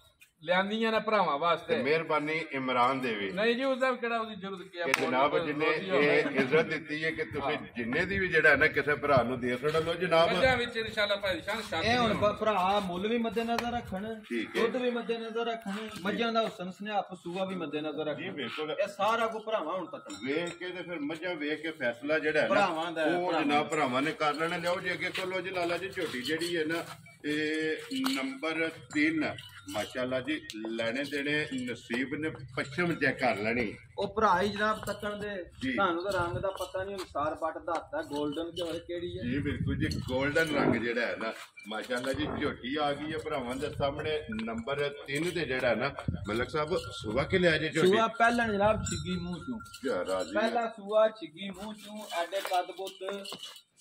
ਲਿਆਂਦੀਆਂ ਨੇ ਭਰਾਵਾਂ ਵਾਸਤੇ। ਮਿਹਰਬਾਨੀ ਇਮਰਾਨ ਦੇਵੀ ਨਹੀਂ ਜੀ ਉਹਦਾ ਕਿਹੜਾ ਉਹਦੀ ਜ਼ਰੂਰਤ ਕੀ ਆ ਕਿ ਜਨਾਬ ਜਿਨੇ ਇਹ ਇੱਜ਼ਤ ਦਿੱਤੀ ਹੈ ਕਿ ਤੁਸੀਂ ਜਿੰਨੇ ਦੀ ਵੀ ਜਿਹੜਾ ਹੈ ਨਾ ਕਿਸੇ ਭਰਾ ਨੂੰ ਦੇ ਸਕਦਾ ਲੋ ਜਨਾਬ। ਮੱਝਾਂ ਵਿੱਚ ਇਨਸ਼ਾਅੱਲਾ ਭਾਈ ਸ਼ਾਨ ਸ਼ਾਂਤੀ ਇਹ ਹੁਣ ਭਰਾ ਮੁੱਲ ਵੀ ਮੱਦੇ ਨਜ਼ਰ ਰੱਖਣ ਹੈ। ਦੁੱਧ ਵੀ ਮੱਦੇ ਨਜ਼ਰ ਰੱਖਣ ਮੱਝਾਂ ਦਾ ਹੁਸਨ ਸੁਨੇਹਾ ਸੂਆ ਵੀ ਮੱਦੇ ਨਜ਼ਰ ਜੀ ਰੱਖਣ। ਬਿਲਕੁਲ। ਇਹ ਸਾਰਾ ਕੋ ਭਰਾਵਾਂ ਹੁਣ ਤੱਕ ਵੇਖ ਕੇ ਤੇ ਫਿਰ ਮੱਝਾਂ ਵੇਖ ਕੇ ਫੈਸਲਾ ਜਿਹੜਾ ਹੈ ਭਰਾਵਾਂ ਦਾ ਨਾ ਹੈ, ਉਹ ਭਰਾਵਾਂ ਜਨਾਬ ਭਰਾਵਾਂ ਨੇ ਕਰ ਲੈਣਾ। ਲਿਆਓ ਜੀ ਅੱਗੇ ਕੋਲੋ ਜੀ ਲਾਲਾ ਜੀ ਝੋਟੀ ਜਿਹੜੀ ਹੈ ਨਾ ਇਹ ਨੰਬਰ 3 ਮਾਸ਼ਾਅੱਲਾ ਜੀ ਲੈਣੇ ਦੇਣੇ ਨਸੀਬ ਨੇ ਪੱਛਮ ਚੈੱਕ ਕਰ ਲੈਣੀ। ਉਹ ਭਰਾ ਹੀ ਜਨਾਬ ਤੱਕਣ ਦੇ। ਤੁਹਾਨੂੰ ਤਾਂ ਰੰਗ ਦਾ ਪਤਾ ਨਹੀਂ ਅਨਸਾਰ ਪੱਟ ਦਾ ਹੱਥ ਹੈ 골ਡਨ ਕਿ ਹੋਰ ਕਿਹੜੀ ਹੈ ਜੀ ਬਿਲਕੁਲ ਜੀ 골ਡਨ ਰੰਗ ਜਿਹੜਾ ਹੈ ਨਾ ਮਾਸ਼ਾਅੱਲਾ ਜੀ ਝੋਟੀ ਆ ਗਈ ਹੈ ਭਰਾਵਾਂ ਦੇ ਸਾਹਮਣੇ ਨੰਬਰ 3 ਤੇ ਜਿਹੜਾ ਨਾ ਮਲਕ ਸਾਹਿਬ ਸੁਬਾ ਕੇ ਲਿਆ ਜੇ ਝੋਟੀ? ਸੂਆ ਪਹਿਲਣ ਜਨਾਬ ਛਿੱਗੀ ਮੂੰਹ ਚੋਂ। ਕਿਆ ਰਾਜ਼ੀ। ਪਹਿਲਾ ਸੂਆ ਛਿੱਗੀ ਮੂੰਹ ਚੋਂ ਐਡੇ ਕੱਦ ਬੁੱਤ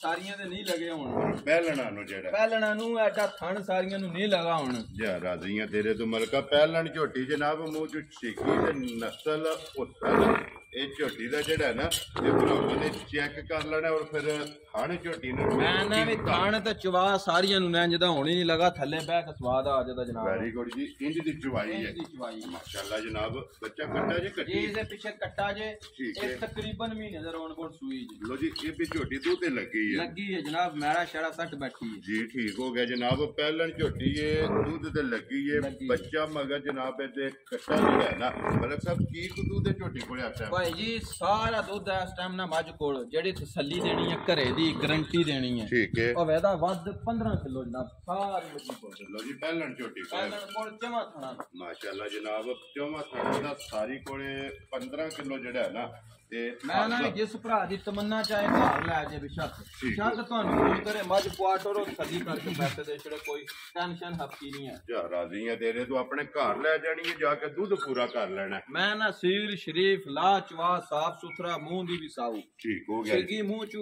ਸਾਰੀਆਂ ਦੇ ਨਹੀਂ ਲਗੇ ਹੁਣ। ਪਹਿਲਣਾ ਨੂੰ ਜਿਹੜਾ। ਪਹਿਲਣਾ ਨੂੰ ਐਡਾ ਥਣ ਸਾਰੀਆਂ ਨੂੰ ਨਹੀਂ ਲਗਾ ਹੁਣ। ਜਾ ਰਾਜ਼ੀਆਂ ਤੇਰੇ ਤੋਂ ਮਲਕਾ ਪਹਿਲਣ ਝੋਟੀ ਜਨਾਬ ਮੂੰਹ ਚ ਛਿੱਕੀ ਤੇ ਨਸਲ ਉਤਰ Thank you. ਇਹ ਝੋਟੀ ਦਾ ਜਿਹੜਾ ਹੈ ਨਾ ਇਹ ਭਰਾਵਾਂ ਨੇ ਚੈੱਕ ਕਰ ਲੈਣਾ ਔਰ ਫਿਰ ਖਾਣੇ ਝੋਟੀ ਨੂੰ ਮੈਂ ਨਾ ਵੀ ਖਾਣ ਤੇ ਚਵਾ ਸਾਰੀਆਂ ਨੂੰ ਨਾ ਜਦਾ ਹੋਣੀ ਨਹੀਂ ਲਗਾ ਥੱਲੇ ਬਹਿ ਕੇ ਸਵਾਦ ਆ ਜਾਂਦਾ ਜਨਾਬ। ਵੈਰੀ ਗੁੱਡ ਜੀ ਇੰਜ ਦੀ ਚਵਾਈ ਹੈ। ਚਵਾਈ ਮਾਸ਼ਾਅੱਲਾ ਜਨਾਬ ਬੱਚਾ ਕੱਟਾ ਜੇ ਜੀ ਕੱਟੀ ਇਹਦੇ ਪਿੱਛੇ ਕੱਟਾ ਜੇ ਇਹ ਹੈ। ਤਕਰੀਬਨ ਮਹੀਨੇ ਦਾ ਰੌਣ ਕੋਲ ਸੂਈ ਜੀ। ਲੋ ਜੀ ਇਹ ਵੀ ਝੋਟੀ ਦੂਧ ਤੇ ਲੱਗੀ ਹੈ। ਲੱਗੀ ਹੈ ਜਨਾਬ ਮੈਰਾ ਸ਼ੜਾ ਸੱਟ ਬੈਠੀ ਹੈ। ਜੀ ਠੀਕ ਹੋ ਗਿਆ ਜਨਾਬ ਪਹਿਲਣ ਝੋਟੀ ਏ ਦੁੱਧ ਤੇ ਲੱਗੀ ਲੱਗੀ। ਬੱਚਾ ਮਗਰ ਜਨਾਬ ਇਹਦੇ ਕੱਟਾ ਜਿਹੜਾ ਹੈ ਨਾ ਮਲਕ ਸਾਹਿਬ ਕੀ ਦੁੱਧ ਦੇ ਝੋਟੀ ਕੋਲੇ ਆਟਾ ਭਾਈ ਜੀ ਸਾਰਾ ਦੁੱਧ ਇਸ ਟਾਈਮ ਨਾ ਮੱਝ ਕੋਲ ਜਿਹੜੀ ਤਸੱਲੀ ਦੇਣੀ ਹੈ ਘਰੇ ਦੀ ਗਰੰਟੀ ਦੇਣੀ ਹੈ। ਠੀਕ ਹੈ। ਉਹ ਵੈਦਾ ਵੱਧ 15 ਕਿਲੋ ਜਨਾਬ ਸਾਰੀ ਮੱਝੀ ਕੋਲ। ਲੋ ਜੀ ਪਹਿਲਣ ਝੋਟੀ ਕੋਲੇ ਪਹਿਲਾਂ ਕੋਲ ਜਮਾ ਥਣਾ। ਮਾਸ਼ਾਅੱਲਾ ਜਨਾਬ ਚੌਵਾਂ ਥਾਣਾ ਦਾ ਸਾਰੀ ਕੋਲੇ 15 ਕਿਲੋ ਜਿਹੜਾ ਹੈ ਨਾ ਤੇ ਮੈਂ ਨਾ ਜਿਸ ਭਰਾ ਦੀ ਤਮੰਨਾ ਚਾਹੇ ਘਰ ਲੈ ਜੇ ਬਿਸ਼ੱਕ। ਠੀਕ ਸ਼ੱਕ ਤੁਹਾਨੂੰ ਫੋਨ ਕਰੇ ਮੱਝ ਕੁਆਟਰ ਸੱਦੀ ਕਰਕੇ ਬੈਠੇ ਦੇ ਜਿਹੜੇ ਕੋਈ ਟੈਨਸ਼ਨ ਹਫਤੀ ਨਹੀਂ ਹੈ। ਜਾ ਰਾਜ਼ੀ ਆ ਤੇਰੇ ਤੋਂ ਆਪਣੇ ਘਰ ਲੈ ਜਾਣੀ ਹੈ ਜਾ ਕੇ ਦੁੱਧ ਪੂਰਾ ਕਰ ਲੈਣਾ। ਮੈਂ ਨਾ ਸੀਲ ਸ਼ਰੀਫ ਸਾਫ਼ ਸੁਥਰਾ ਮੂੰਹ ਦੀ ਵੀ ਸਾਊ। ਠੀਕ ਹੋ ਗਿਆ ਜੀ। ਮੂੰਹ ਚ।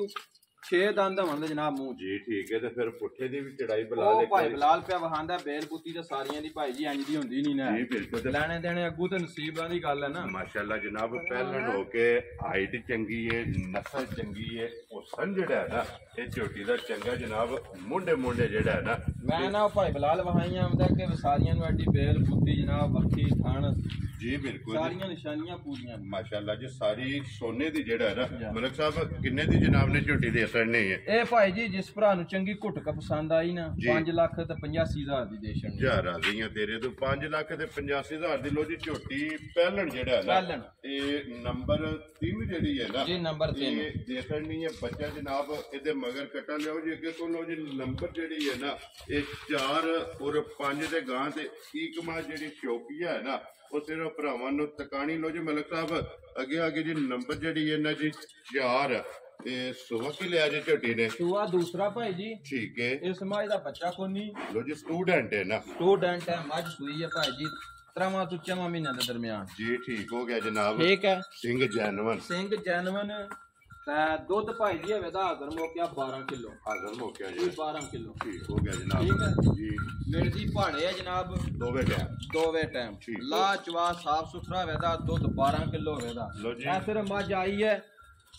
ਛੇ ਦੰਦ ਹੁੰਦੇ ਜਨਾਬ ਮੂੰਹ ਚ। ਜੀ ਠੀਕ ਹੈ ਤੇ ਫਿਰ ਪੁੱਠੇ ਦੀ ਵੀ ਚੜਾਈ ਬੁਲਾ ਉਹ ਲੈ ਭਾਈ ਬਲਾਲ ਪਿਆ ਵਹਾਂਦਾ ਬੇਲ ਬੁੱਤੀ ਤੇ ਸਾਰੀਆਂ ਦੀ ਭਾਈ ਜੀ ਇੰਜ ਦੀ ਹੁੰਦੀ ਨਹੀਂ ਨਾ। ਜੀ ਬਿਲਕੁਲ ਤੇ ਲੈਣੇ ਦੇਣੇ ਅੱਗੂ ਤੇ ਨਸੀਬਾਂ ਦੀ ਗੱਲ ਹੈ ਨਾ। ਮਾਸ਼ਾਅੱਲਾ ਜਨਾਬ ਪਹਿਲਣ ਹੋ ਕੇ ਹਾਈਟ ਚੰਗੀ ਏ ਨਸਲ ਚੰਗੀ ਏ ਹੁਸਨ ਜਿਹੜਾ ਹੈ ਨਾ ਇਹ ਝੋਟੀ ਦਾ ਚੰਗਾ ਜਨਾਬ ਮੁੰਡੇ ਮੁੰਡੇ ਜਿਹੜਾ ਹੈ ਨਾ। ਮੈਂ ਨਾ ਉਹ ਭਾਈ ਬਲਾਲ ਵਹਾਈਆਂ ਆਉਂਦਾ ਕਿ ਵਸਾਰੀਆਂ ਨੂੰ ਐਡੀ ਬੇਲ ਬੁੱਤੀ ਜਨਾਬ ਵੱਖੀ ਥਣ। ਜੀ ਬਿਲਕੁਲ। ਜੀ। ਸਾਰੀਆਂ ਨਿਸ਼ਾਨੀਆਂ ਪੂਰੀਆਂ। ਮਾਸ਼ਾਅੱਲਾ ਜੀ ਸਾਰੀ ਸੋਨੇ ਦੀ ਜਿਹੜਾ ਹੈ ਨਾ ਮਲਕ ਸਾਹਿਬ ਕਿੰਨੇ ਦੀ ਜਨਾਬ ਨੇ ਝੋਟੀ ਦੇ ਅਸਰ ਨਹੀਂ ਹੈ ਇਹ ਭਾਈ ਜੀ ਜਿਸ ਭਰਾ ਨੂੰ ਚੰਗੀ ਘੁੱਟਕ ਪਸੰਦ ਆਈ ਨਾ ਜੀ। 5 ਲੱਖ ਤੇ 85000 ਦੀ ਦੇਸ਼ਨ ਜਾ ਰਾਜ਼ੀਆਂ ਤੇਰੇ ਤੋਂ 5 ਲੱਖ ਤੇ 85 ਹਜ਼ਾਰ ਦੀ ਲੋ ਜੀ ਝੋਟੀ ਪਹਿਲਣ ਜਿਹੜਾ ਹੈ ਨਾ ਪਹਿਲਣ। ਇਹ ਨੰਬਰ 3 ਜਿਹੜੀ ਹੈ ਨਾ ਜੀ, ਨੰਬਰ ਤਿੰਨ। ਇਹ ਦੇਖਣ ਨਹੀਂ ਹੈ ਬੱਚਾ ਜਨਾਬ ਇਹਦੇ ਮਗਰ ਕੱਟਾ ਲਿਓ ਜੀ ਅੱਗੇ ਤੋਂ ਲੋ ਜੀ ਨੰਬਰ ਜਿਹੜੀ ਹੈ ਨਾ ਇਹ 4 ਔਰ 5 ਦੇ ਗਾਂ ਤੇ ਈਕਮਾ ਜਿਹੜੀ ਸ਼ੌਕੀਆ ਹੈ ਨਾ ਉਹ ਸਿਰਫ ਭਰਾਵਾਂ ਨੂੰ ਤਕਾਣੀ ਲੋ ਜੀ ਮਲਕ ਸਾਹਿਬ ਅੱਗੇ ਅੱਗੇ ਜੀ ਨੰਬਰ ਜਿਹੜੀ ਹੈ ਨਾ ਜੀ 4 ਇਹ ਸੁਬਹ ਕੀ ਲਿਆ ਜੀ ਝੋਟੀ ਨੇ? ਸੂਆ ਦੂਸਰਾ ਭਾਈ ਜੀ। ਠੀਕ ਹੈ। ਇਸ ਮਾਈ ਦਾ ਬੱਚਾ ਕੋਨੀ ਲੋ ਜੀ ਸਟੂਡੈਂਟ ਹੈ ਨਾ। ਸਟੂਡੈਂਟ ਹੈ ਮੱਝ ਸੂਈ ਹੈ ਭਾਈ ਜੀ। ਤਰਾਵਾਂ ਤੋਂ ਚਵਾਂ ਮਹੀਨਿਆਂ ਦੇ ਦਰਮਿਆਨ। ਜੀ ਠੀਕ ਹੋ ਗਿਆ ਜਨਾਬ। ਠੀਕ ਹੈ। ਸਿੰਘ ਜੈਨਵਨ। ਸਿੰਘ ਜੈਨਵਨ ਤਾਂ ਦੁੱਧ ਭਾਈ ਜੀ ਹਵੇ ਦਾ ਹਾਜ਼ਰ ਮੋਕਿਆ 12 ਕਿਲੋ। ਹਾਜ਼ਰ ਹੋ ਕੋਈ ਜੀ 12 ਕਿਲੋ। ਠੀਕ ਹੋ ਗਿਆ ਜਨਾਬ। ਠੀਕ ਹੈ। ਜੀ। ਮਿਰਦੀ ਪਹਾੜੇ ਆ ਜਨਾਬ। ਦੋਵੇਂ ਟਾਈਮ ਦੋਵੇਂ ਟਾਈਮ ਠੀਕ। ਲਾ ਚਵਾ ਸਾਫ਼ ਸੁਥਰਾ ਵੇਦਾ ਦੁੱਧ 12 ਕਿਲੋ ਲਓ ਜੀ। ਇਹ ਸਿਰ ਮੱਝ ਆਈ ਹੈ।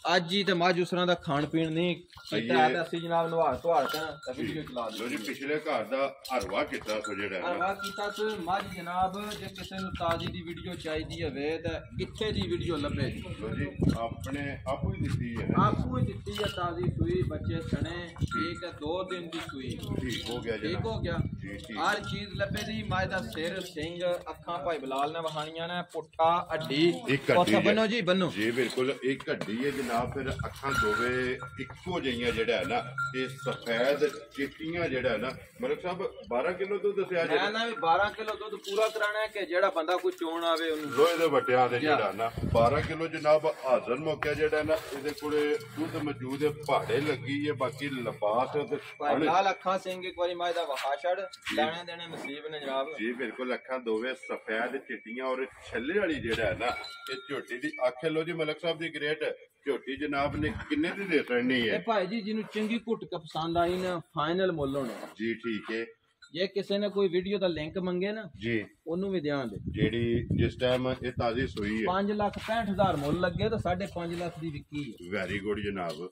ਅੱਜ ਹੀ ਤੇ ਮੱਝ ਦਾ ਖਾਣ ਪੀਣ ਨਹੀਂ ਕੀਤਾ ਤਾਂ ਅਸੀਂ ਜਨਾਬ ਨਵਾ ਧਵਾਲ ਕੇ ਤਾਂ ਵੀਡੀਓ ਚਲਾ ਲੋ ਜੀ ਪਿਛਲੇ ਘਰ ਦਾ ਹਰਵਾ ਕੀਤਾ ਸੋ ਜਿਹੜਾ ਹੈ ਨਾ। ਅਰਵਾ ਕੀਤਾ ਸੀ ਮੱਝ ਜਨਾਬ ਜੇ ਕਿਸੇ ਨੂੰ ਤਾਜ਼ੀ ਦੀ ਵੀਡੀਓ ਚਾਹੀਦੀ ਹੋਵੇ ਤਾਂ ਕਿੱਥੇ ਦੀ ਵੀਡੀਓ ਲੱਭੇ? ਲੋ ਜੀ ਆਪਣੇ ਆਪੂ ਹੀ ਦਿੱਤੀ ਹੈ। ਆਪੂ ਹੀ ਦਿੱਤੀ ਹੈ ਤਾਜ਼ੀ ਸੂਈ ਬੱਚੇ ਸਣੇ ਠੀਕ ਹੈ ਦੋ ਦਿਨ ਦੀ ਸੂਈ। ਠੀਕ ਹੋ ਗਿਆ ਠੀਕ ਜਨਾਬ ਹੋ ਗਿਆ। ਜੀ ਠੀਕ ਹਰ ਚੀਜ਼ ਲੱਭੇ ਦੀ ਮਾਇ ਦਾ ਸਿਰ ਸਿੰਘ ਅੱਖਾਂ ਭਾਈ ਬਲਾਲ ਨੇ ਵਹਾਣੀਆਂ ਨੇ ਪੁੱਠਾ ਅੱਡੀ। ਅੱਡੀ ਹੈ। ਬੰਨੋ ਜੀ ਬੰਨੋ। ਜੀ ਬਿਲਕੁਲ ਇੱਕ ਹੱਡੀ ਹੈ ਜਨਾਬ ਫਿਰ ਅੱਖਾਂ ਦੋਵੇਂ ਇੱਕੋ ਜਿਹੀਆਂ ਜਿਹੜਾ ਹੈ ਨਾ ਇਹ ਸਫੈਦ ਚਿੱਟੀਆਂ ਜਿਹੜਾ ਹੈ ਨਾ। ਮਲਕ ਸਾਹਿਬ 12 ਕਿਲੋ ਦੁੱਧ ਦੱਸਿਆ ਮੈਂ ਜਿਹੜਾ ਨਾ ਵੀ 12 ਕਿਲੋ ਦੁੱਧ ਪੂਰਾ ਕਰਾਣਾ ਹੈ ਕਿ ਜਿਹੜਾ ਬੰਦਾ ਕੋਈ ਚੋਣ ਆਵੇ ਉਹਨੂੰ? ਲੋਹੇ ਦੇ ਵਟਿਆਂ ਦੇ ਜਿਹੜਾ ਨਾ 12 ਕਿਲੋ ਜਨਾਬ ਹਾਜ਼ਰ ਮੌਕਿਆ ਜਿਹੜਾ ਨਾ ਇਹਦੇ ਕੋਲੇ ਦੁੱਧ ਮੌਜੂਦ ਹੈ ਪਹਾੜੇ ਲੱਗੀ ਹੈ ਬਾਕੀ ਲਬਾਸ ਤੇ ਭਾਈ ਬਲਾਲ ਅੱਖਾਂ ਸਿੰਘ ਇੱਕ ਵਾਰੀ ਮਾਇ ਦਾ ਵਹਾ ਛੜ ਲੈਣੇ ਦੇਣੇ ਨਸੀਬ ਨੇ ਜਨਾਬ। ਜੀ ਬਿਲਕੁਲ ਅੱਖਾਂ ਦੋਵੇਂ ਸਫੈਦ ਚਿੱਟੀਆਂ ਔਰ ਛੱਲੇ ਵਾਲੀ ਜਿਹੜਾ ਹੈ ਨਾ ਇਹ ਝੋਟੀ ਦੀ ਅੱਖ ਲੋ ਜੀ ਮਲਕ ਸਾਹਿਬ ਦੀ ਗ੍ਰੇਟ ਝੋਟੀ ਜਨਾਬ ਨੇ ਕਿੰਨੇ ਦੀ ਦੇ ਰਹਿਣੀ ਇਹ ਹੈ ਭਾਈ ਜੀ ਜਿਹਨੂੰ ਚੰਗੀ ਘੁੱਟ ਕੇ ਪਸੰਦ ਆਈ ਨਾ ਫਾਈਨਲ ਮੁੱਲ ਹੋਣਾ। ਜੀ ਠੀਕ ਹੈ। ਜੇ ਕਿਸੇ ਨੇ ਕੋਈ ਵੀਡੀਓ ਦਾ ਲਿੰਕ ਮੰਗੇ ਨਾ ਜੀ। ਉਹਨੂੰ ਵੀ ਦਿਆਂ ਦੇ। ਜਿਹੜੀ ਜਿਸ ਟਾਈਮ ਇਹ ਤਾਜ਼ੀ ਸੂਈ ਹੈ। 5 ਲੱਖ 65000 ਮੁੱਲ ਲੱਗੇ ਤਾਂ 5.5 ਲੱਖ ਦੀ ਵਿਕੀ ਹੈ। ਵੈਰੀ ਗੁੱਡ ਜਨਾਬ।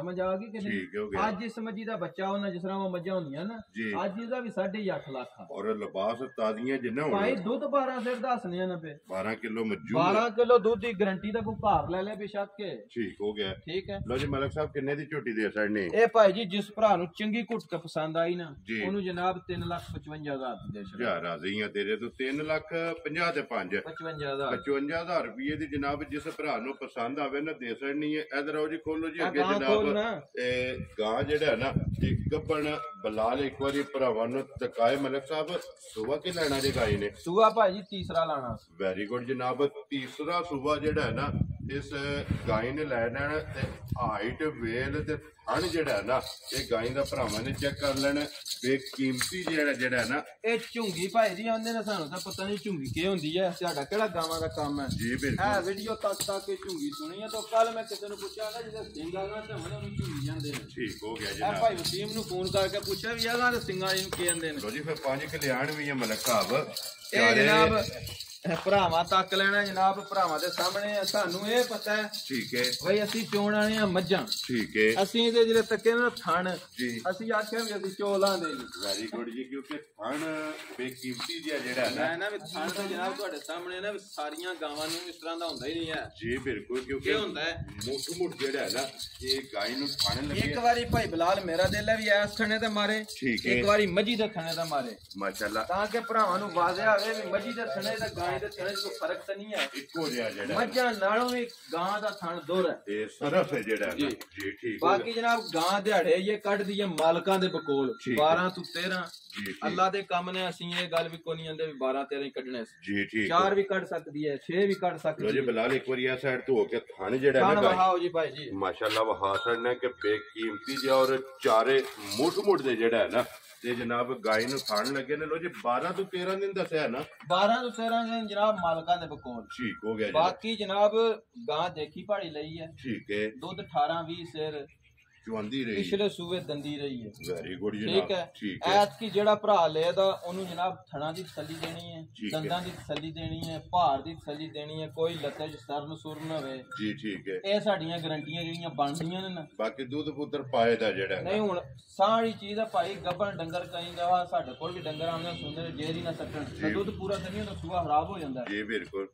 ਸਮਝ ਆ ਗਈ ਕਿ ਠੀਕ ਹੋ ਨਹੀਂ ਗਿਆ। ਅੱਜ ਇਸ ਮੱਜੀ ਦਾ ਬੱਚਾ ਉਹਨਾਂ ਜਿਸ ਤਰ੍ਹਾਂ ਉਹ ਮੱਝਾਂ ਹੁੰਦੀਆਂ ਨਾ ਜੀ। ਅੱਜ ਇਹਦਾ ਵੀ 8.5 ਲੱਖ ਆ। ਔਰ ਲਿਬਾਸ ਤਾਜ਼ੀਆਂ ਜਿੰਨਾ ਭਾਈ ਹੋਣ ਦੁੱਧ 12 ਸਿਰ ਦੱਸਨੇ ਆ ਨਾ ਪੇ 12 ਕਿਲੋ ਮੱਜੂ 12 ਕਿਲੋ ਦੁੱਧ ਦੀ ਗਰੰਟੀ ਦਾ ਕੋਈ ਘਰ ਲੈ ਲੈ ਬੇਸ਼ੱਕ ਕੇ। ਠੀਕ ਹੋ ਗਿਆ। ਠੀਕ ਹੈ। ਲੋ ਜੀ ਮਲਕ ਸਾਹਿਬ ਕਿੰਨੇ ਦੀ ਝੋਟੀ ਦੇ ਸੜਨੇ ਇਹ ਭਾਈ ਜੀ ਜਿਸ ਭਰਾ ਨੂੰ ਚੰਗੀ ਘੁੱਟ ਕੇ ਪਸੰਦ ਆਈ ਨਾ ਜੀ। ਉਹਨੂੰ ਜਨਾਬ 3 ਲੱਖ 55000 ਦੀ ਦੇ ਜਾ ਰਾਜ਼ੀਆਂ ਤੇਰੇ ਤੋਂ 3 ਲੱਖ 50 ਤੇ 5 55000 55000 ਰੁਪਏ ਦੀ ਜਨਾਬ ਜਿਸ ਭਰਾ ਨੂੰ ਪਸੰਦ ਆਵੇ ਨਾ ਦੇ ਸੜਨੀ ਹੈ। ਇਧਰ ਆਓ ਜੀ ਖੋਲੋ ਜੀ ਅੱਗੇ ਜਨਾਬ। ਗਾਂ ਜਿਹੜਾ ਨਾ ਇਹ ਗੱਬਣ ਬਲਾਲ ਇੱਕ ਵਾਰੀ ਭਰਾਵਾਂ ਨੂੰ ਤਕਾਏ ਮਲਕ ਸਾਹਿਬ ਸੁਬਾ ਕੀ ਲੈਣਾ ਜੇ ਗਾਈ ਨੇ ਸੂਆ ਭਾਈ ਜੀ ਤੀਸਰਾ ਲਾਣਾ। ਵੈਰੀ ਗੁੱਡ ਜਨਾਬ ਤੀਸਰਾ ਸੂਬਾ ਜਿਹੜਾ ਹੈ ਨਾ ਇਸ ਗਾਈ ਨੇ ਲੈਣਾ ਤੇ ਹਾਈਟ ਵੇਲ ਤੇ ਥਣ ਜਿਹੜਾ ਨਾ ਇਹ ਗਾਈ ਦਾ ਭਰਾਵਾਂ ਨੇ ਚੈੱਕ ਕਰ ਲੈਣਾ ਬੇਕੀਮਤੀ ਜਿਹੜਾ ਜਿਹੜਾ ਹੈ ਨਾ ਇਹ ਝੁੰਗੀ ਭਾਈ ਜੀ ਆਉਂਦੇ ਨੇ ਸਾਨੂੰ ਤਾਂ ਪਤਾ ਨਹੀਂ ਝੁੰਗੀ ਕੀ ਹੁੰਦੀ ਹੈ ਸਾਡਾ ਕਿਹੜਾ ਗਾਵਾਂ ਦਾ ਕੰਮ ਹੈ ਜੀ ਇਹ ਬਿਲਕੁਲ ਵੀਡੀਓ ਤੱਕ ਤੱਕ ਕੇ ਝੁੰਗੀ ਸੁਣੀ ਹੈ ਤਾਂ ਕੱਲ ਮੈਂ ਕਿਸੇ ਨੂੰ ਪੁੱਛਿਆ ਨਾ ਜਿਹਦੇ ਸਿੰਘਾਂ ਨਾਲ ਤੇ ਹੁਣ ਉਹਨੂੰ ਝੁੰਗੀ ਜਾਂਦੇ ਨੇ। ਠੀਕ ਹੋ ਗਿਆ ਇਹ ਜਨਾਬ ਭਾਈ ਵਸੀਮ ਨੂੰ ਫੋਨ ਕਰਕੇ ਪੁੱਛਿਆ ਵੀ ਇਹਦਾ ਤੇ ਸਿੰਘਾਂ ਇਹਨੂੰ ਕੀ ਜਾਂਦੇ ਨੇ? ਲੋ ਜੀ ਫਿਰ ਪੰਜ ਕਲਿਆਣ ਵੀ ਹੈ ਮਲਕ ਸਾਹਿਬ। ਇਹ ਜਨਾਬ ਇਹ ਭਰਾਵਾਂ ਤੱਕ ਲੈਣਾ ਜਨਾਬ ਭਰਾਵਾਂ ਦੇ ਸਾਹਮਣੇ। ਸਾਨੂੰ ਇਹ ਪਤਾ ਹੈ ਠੀਕ ਹੈ। ਬਈ ਅਸੀਂ ਚੋਣ ਆਏ ਆ ਮੱਝਾਂ। ਠੀਕ ਹੈ। ਅਸੀਂ ਇਹਦੇ ਜਿਹੜੇ ਤੱਕੇ ਨਾ ਥਣ ਅਸੀਂ ਆਖਿਆ ਵੀ ਅਸੀਂ ਚੋਲਾਂ ਦੇ ਵੈਰੀ ਗੁੱਡ ਜੀ ਕਿਉਂਕਿ ਥਣ ਬੇਕੀਮਤੀ ਜਿਹਾ ਜਿਹੜਾ ਹੈ ਨਾ ਨਾ ਵੀ ਥਣ ਤਾਂ ਜਨਾਬ ਤੁਹਾਡੇ ਸਾਹਮਣੇ ਨਾ ਸਾਰੀਆਂ ਗਾਵਾਂ ਨੂੰ ਇਸ ਤਰ੍ਹਾਂ ਦਾ ਹੁੰਦਾ ਹੀ ਨਹੀਂ ਹੈ। ਜੀ ਬਿਲਕੁਲ ਕਿਉਂਕਿ ਹੁੰਦਾ ਹੈ। ਮੁੱਠ ਮੁੱਠ ਜਿਹੜਾ ਹੈ ਨਾ ਇਹ ਗਾਈ ਨੂੰ ਥਣ ਲੱਗੇ ਇੱਕ ਵਾਰੀ ਭਾਈ ਬਲਾਲ ਮੇਰਾ ਦਿਲ ਹੈ ਵੀ ਐਸ ਥਣੇ ਤੇ ਮਾਰੇ। ਇੱਕ ਵਾਰੀ ਮੱਝੀ ਦੇ ਥਣੇ ਤੇ ਮਾਰੇ। ਮਾਸ਼ਾਅੱਲਾ। ਤਾਂ ਕਿ ਭਰਾਵਾਂ ਨੂੰ ਵਾਜ਼ਿਆ ਹੋਵੇ ਵੀ ਮੱਝੀ ਦੇ ਥਣੇ ਤੇ ਗਾਂ ਦੇ ਥਣੇ 'ਚ ਕੋਈ ਫ਼ਰਕ ਤਾਂ ਨਹੀਂ ਹੈ। ਇੱਕੋ ਜਿਹਾ ਜਿਹੜਾ। ਹੈ। ਮੱਝਾਂ ਨਾਲੋਂ ਵੀ ਗਾਂ ਦਾ ਥਣ ਦੁਰ ਹੈ। ਇਹ ਸਰਫ ਹੈ ਜਿਹੜਾ। ਹੈ ਨਾ। ਜੀ। ਜੀ ਠੀਕ ਹੋ ਗਿਆ। ਬਾਕੀ ਜਨਾਬ ਗਾਂ ਦਿਹਾੜੇ ਇਹ ਕੱਢਦੀ ਹੈ ਮਾਲਕਾਂ ਦੇ ਬਕੋਲ। ਠੀਕ 12 ਤੋਂ 13 ਜੀ ਠੀਕ। ਅੱਲਾ ਦੇ ਕੰਮ ਨੇ ਅਸੀਂ ਇਹ ਗੱਲ ਵੀ ਕੋਈ ਨਹੀਂ ਆਂਦੇ ਵੀ 12 13 ਹੀ ਕੱਢਣੇ ਸੀ ਜੀ ਠੀਕ। ਚਾਰ ਵੀ ਕੱਢ ਸਕਦੀ ਹੈ 6 ਵੀ ਕੱਢ ਲੋ ਸਕਦੀ ਜੀ ਹੈ। ਬਲਾਲ ਇੱਕ ਵਾਰੀ ਆ ਸਾਈਡ ਤੋਂ ਹੋ ਕੇ ਥਣ ਜਿਹੜਾ ਹੈ ਖਾਣ ਨਾ ਵਹਾਓ ਜੀ ਭਾਈ ਜੀ। ਮਾਸ਼ਾਅੱਲਾ ਵਹਾ ਸੜਨਾ ਕਿ ਬੇਕੀਮਤੀ ਜਿਹਾ ਔਰ ਚਾਰੇ ਮੁੱਠ ਮੁੱਠ ਦੇ ਜਿਹੜਾ ਹੈ ਨਾ। ਤੇ ਜਨਾਬ ਗਾਈ ਨੂੰ ਖਾਣ ਲੱਗੇ ਨੇ ਲੋ ਜੀ 12 ਤੋਂ 13 ਦਿਨ ਦੱਸਿਆ ਨਾ। 12 ਤੋਂ 13 ਦਿਨ ਜਨਾਬ ਮਾਲਕਾਂ ਦੇ ਬਕੋਲ। ਠੀਕ ਹੋ ਗਿਆ ਜੀ ਬਾਕੀ ਜਨਾਬ ਗਾਂ ਦੇਖੀ ਪਹਾੜੀ ਲਈ ਹੈ। ਠੀਕ ਹੈ। ਦੁੱਧ 18 20 ਸਿਰ। ਚੁਆਂਦੀ ਰਹੀ। ਪਿਛਲੇ ਸੂਬੇ ਦੰਦੀ ਰਹੀ ਹੈ। ਵੈਰੀ ਗੁੱਡ ਠੀਕ ਜਨਾਬ ਹੈ। ਠੀਕ ਹੈ। ਐਤ ਕੀ ਜਿਹੜਾ ਭਰਾ ਲਏਦਾ ਉਹਨੂੰ ਜਨਾਬ ਥਣਾ ਦੀ ਤਸੱਲੀ ਦੇਣੀ ਹੈ ਹੈ। ਦੰਦਾਂ ਦੀ ਤਸੱਲੀ ਦੇਣੀ ਹੈ ਭਾਰ ਦੀ ਤਸੱਲੀ ਦੇਣੀ ਹੈ ਕੋਈ ਲੱਤੇ 'ਚ ਸਰਨ ਸੁਰਨ ਹੋਵੇ। ਜੀ ਠੀਕ ਹੈ। ਇਹ ਸਾਡੀਆਂ ਗਰੰਟੀਆਂ ਜਿਹੜੀਆਂ ਬਣਦੀਆਂ ਨੇ ਨਾ। ਬਾਕੀ ਦੁੱਧ ਪੁੱਤਰ ਪਾਏ ਦਾ ਜਿਹੜਾ ਹੈ ਨਾ। ਨਹੀਂ ਹੁਣ ਸਾਰੀ ਚੀਜ਼ ਆ ਭਾਈ ਗੱਬਣ ਡੰਗਰ ਕਈ ਜਵਾ ਸਾਡੇ ਕੋਲ ਵੀ ਡੰਗਰ ਆਉਂਦੇ ਸੁਣਦੇ ਨੇ ਜੇਰ ਹੀ ਨਾ ਸੱਟਣ। ਦੁੱਧ ਪੂਰਾ ਕਰੀਏ ਤਾਂ ਸੂਆ ਖਰਾਬ ਹੋ ਜਾਂਦਾ ਹੈ। ਜੀ ਬਿਲਕੁਲ।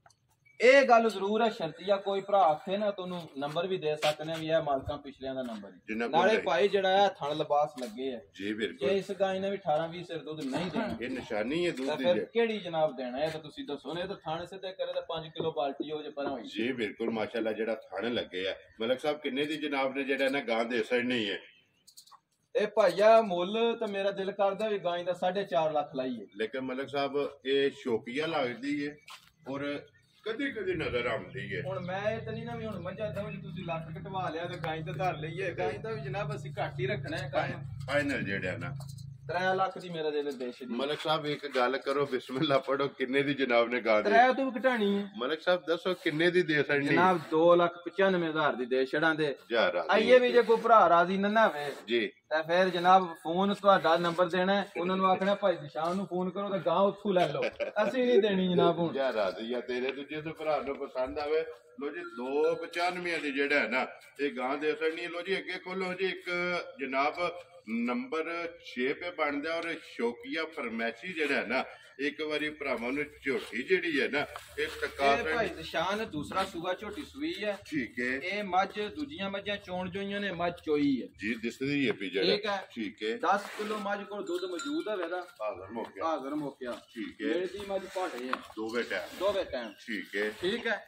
ਇਹ ਗੱਲ ਜ਼ਰੂਰ ਹੈ ਸ਼ਰਤੀਆ ਕੋਈ ਭਰਾ ਆਖੇ ਨਾ ਤੁਹਾਨੂੰ ਨੰਬਰ ਵੀ ਦੇ ਸਕਨੇ ਆ ਵੀ ਇਹ ਮਾਲਕਾਂ ਪਿਛਲਿਆਂ ਦਾ ਨੰਬਰ ਹੈ। ਨਾਲੇ ਹੈ। ਭਾਈ ਜਿਹੜਾ ਆ ਥਣ ਲਿਬਾਸ ਲੱਗੇ ਆ ਜੀ ਜੇ ਬਿਲਕੁਲ ਇਸ ਗਾਂ ਨੇ ਵੀ 18 20 ਸਿਰ ਦੁੱਧ ਨਹੀਂ ਦੇਣਾ ਇਹ ਨਿਸ਼ਾਨੀ ਹੈ ਦੁੱਧ ਦੀ ਫਿਰ। ਕਿਹੜੀ ਜਨਾਬ ਦੇਣਾ ਇਹ ਤਾਂ ਤੁਸੀਂ ਦੱਸੋ ਨੇ ਤਾਂ ਥਾਣੇ ਸਿੱਧੇ ਕਰੇ ਤਾਂ 5 ਕਿਲੋ ਬਾਲਟੀ ਹੋ ਜੇ ਪਰਾਂ ਹੋਈ ਜੀ ਬਿਲਕੁਲ ਮਾਸ਼ਾਅੱਲਾ ਜਿਹੜਾ ਥਣ ਲੱਗੇ ਆ। ਮਲਕ ਸਾਹਿਬ ਕਿੰਨੇ ਦੀ ਜਨਾਬ ਨੇ ਜਿਹੜਾ ਨਾ ਗਾਂ ਦੇ ਸੜ ਨਹੀਂ ਹੈ? ਇਹ ਭਾਈਆ ਮੁੱਲ ਤਾਂ ਮੇਰਾ ਦਿਲ ਕਰਦਾ ਵੀ ਗਾਂ ਦਾ 4.5 ਲੱਖ ਲਾਈਏ। ਲੇਕਿਨ ਮਲਕ ਸਾਹਿਬ ਇਹ ਸ਼ੋਕੀਆ ਲੱਗਦੀ ਹੈ ਔਰ ਕਦੀ ਕਦੀ ਨਜ਼ਰ ਆਉਂਦੀ ਹੈ ਹੁਣ ਮੈਂ ਇਹ ਤਾਂ ਨਹੀਂ ਨਾ ਵੀ ਹੁਣ ਮੱਝਾਂ ਦਵਾਂ ਜੀ ਤੁਸੀਂ ਲੱਖ ਕਟਵਾ ਲਿਆ ਤੇ ਗਾਂ ਤਾਂ ਧਰ ਲਈਏ। ਗਾਂ ਦਾ ਵੀ ਜਨਾਬ ਅਸੀਂ ਘੱਟ ਹੀ ਰੱਖਣਾ ਹੈ ਕੰਮ। ਫਾਈਨਲ ਜਿਹੜਾ ਨਾ। 3 ਲੱਖ ਦੀ ਮੇਰਾ ਦਿਲ ਦੇਸ਼ ਦੀ। ਮਲਕ ਸਾਹਿਬ ਇੱਕ ਗੱਲ ਕਰੋ ਬਿਸਮਿਲ੍ਲਾ ਪੜੋ ਕਿੰਨੇ ਦੀ ਜਨਾਬ ਨੇ ਗਾਂ ਦੀ 3 ਤੋਂ ਵੀ ਘਟਾਣੀ ਹੈ। ਮਲਕ ਸਾਹਿਬ ਦੱਸੋ ਕਿੰਨੇ ਦੀ ਦੇ ਸੜਨੀ ਜਨਾਬ 2 ਲੱਖ 95 ਹਜ਼ਾਰ ਦੀ ਦੇ। ਛੜਾਂ ਦੇ ਆਈਏ ਵੀ ਜੇ ਕੋਈ ਭਰਾ ਰਾਜ਼ੀ ਨਾ ਨਾ ਹੋਵੇ ਜੀ। ਤਾਂ ਫਿਰ ਜਨਾਬ ਫੋਨ ਤੁਹਾਡਾ ਨੰਬਰ ਦੇਣਾ ਉਹਨਾਂ ਨੂੰ ਆਖਣਾ ਭਾਈ ਦਿਸ਼ਾਨ ਨੂੰ ਫੋਨ ਕਰੋ ਤਾਂ ਗਾਂ ਉੱਥੋਂ ਲੈ ਲਓ। ਅਸੀਂ ਨਹੀਂ ਦੇਣੀ ਜਨਾਬ ਹੁਣ। ਜਾ ਰਾਜੀ ਆ ਤੇਰੇ ਦੂਜੇ ਤੋਂ ਭਰਾ ਨੂੰ ਪਸੰਦ ਆਵੇ। ਲੋ ਜੀ 295 ਦੀ ਜਿਹੜਾ ਹੈ ਨਾ ਇਹ ਗਾਂ ਦੇ ਸੜਨੀ ਲੋ ਜੀ ਅੱਗੇ ਖੋਲੋ ਜੀ ਇੱਕ ਜਨਾਬ ਨੰਬਰ 6 ਪੇ ਬਣਦਾ ਔਰ ਸ਼ੌਕੀਆ ਫਰਮੈਸ਼ੀ ਜਿਹੜਾ ਹੈ ਨਾ ਇੱਕ ਵਾਰੀ ਭਰਾਵਾਂ ਨੂੰ ਝੋਟੀ ਜਿਹੜੀ ਹੈ ਨਾ ਇਹ ਇਹ ਟਕਾ ਭਾਈ ਦਿਸ਼ਾਨ ਦੂਸਰਾ ਸੂਆ ਝੋਟੀ ਸੂਈ ਹੈ। ਠੀਕ ਹੈ। ਇਹ ਮੱਝ ਦੂਜੀਆਂ ਮੱਝਾਂ ਚੋਣ ਜੋਈਆਂ ਨੇ ਮੱਝ ਚੋਈ ਹੈ। ਜੀ ਦਿਸਦੀ ਹੈ ਪੀ ਜਿਹੜਾ। ਠੀਕ ਹੈ। ਠੀਕ ਹੈ। 10 ਕਿਲੋ ਮੱਝ ਕੋਲ ਦੁੱਧ ਮੌਜੂਦ ਹੈ ਵੇਦਾ ਹਾਜ਼ਰ ਗਿਆ ਹਾਜ਼ਰ ਮੋਕਿਆ ਠੀਕ ਹੈ। ਮੇਰੇ ਦੀ ਮੱਝ ਭਾਟੇ ਹੈ। ਦੋ ਬੇਟਾ ਦੋਵੇਂ ਟਾਈਮ ਠੀਕ ਹੈ। ਠੀਕ ਹੈ।